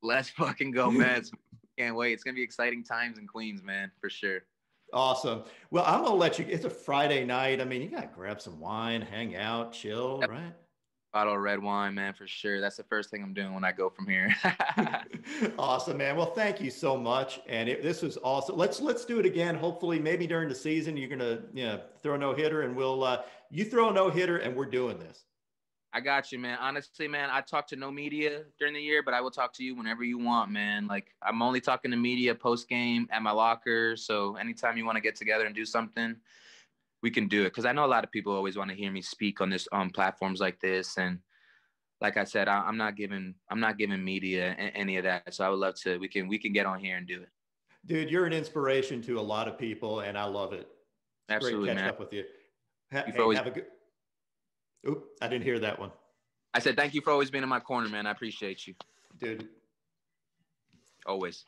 Let's fucking go, Mets. Can't wait. It's gonna be exciting times in Queens, man, for sure. Awesome. Well, I'm gonna let you. It's a Friday night. I mean, you gotta grab some wine, hang out, chill, Yep. right? Bottle of red wine, man, for sure. That's the first thing I'm doing when I go from here. awesome, man. Well, thank you so much. And it, this was awesome. Let's let's do it again. Hopefully, maybe during the season, you're gonna you know throw a no hitter, and we'll uh, you throw a no hitter, and we're doing this. I got you, man. Honestly, man, I talk to no media during the year, but I will talk to you whenever you want, man. Like I'm only talking to media post game at my locker. So anytime you want to get together and do something, we can do it. Cause I know a lot of people always want to hear me speak on this on platforms like this. And like I said, I, I'm not giving I'm not giving media any of that. So I would love to we can we can get on here and do it. Dude, you're an inspiration to a lot of people, and I love it. Absolutely, great catching man. up with you. Ha- You've hey, always- have a good. Oop, I didn't hear that one, I said thank you for always being in my corner, man. I appreciate you. dude. Always.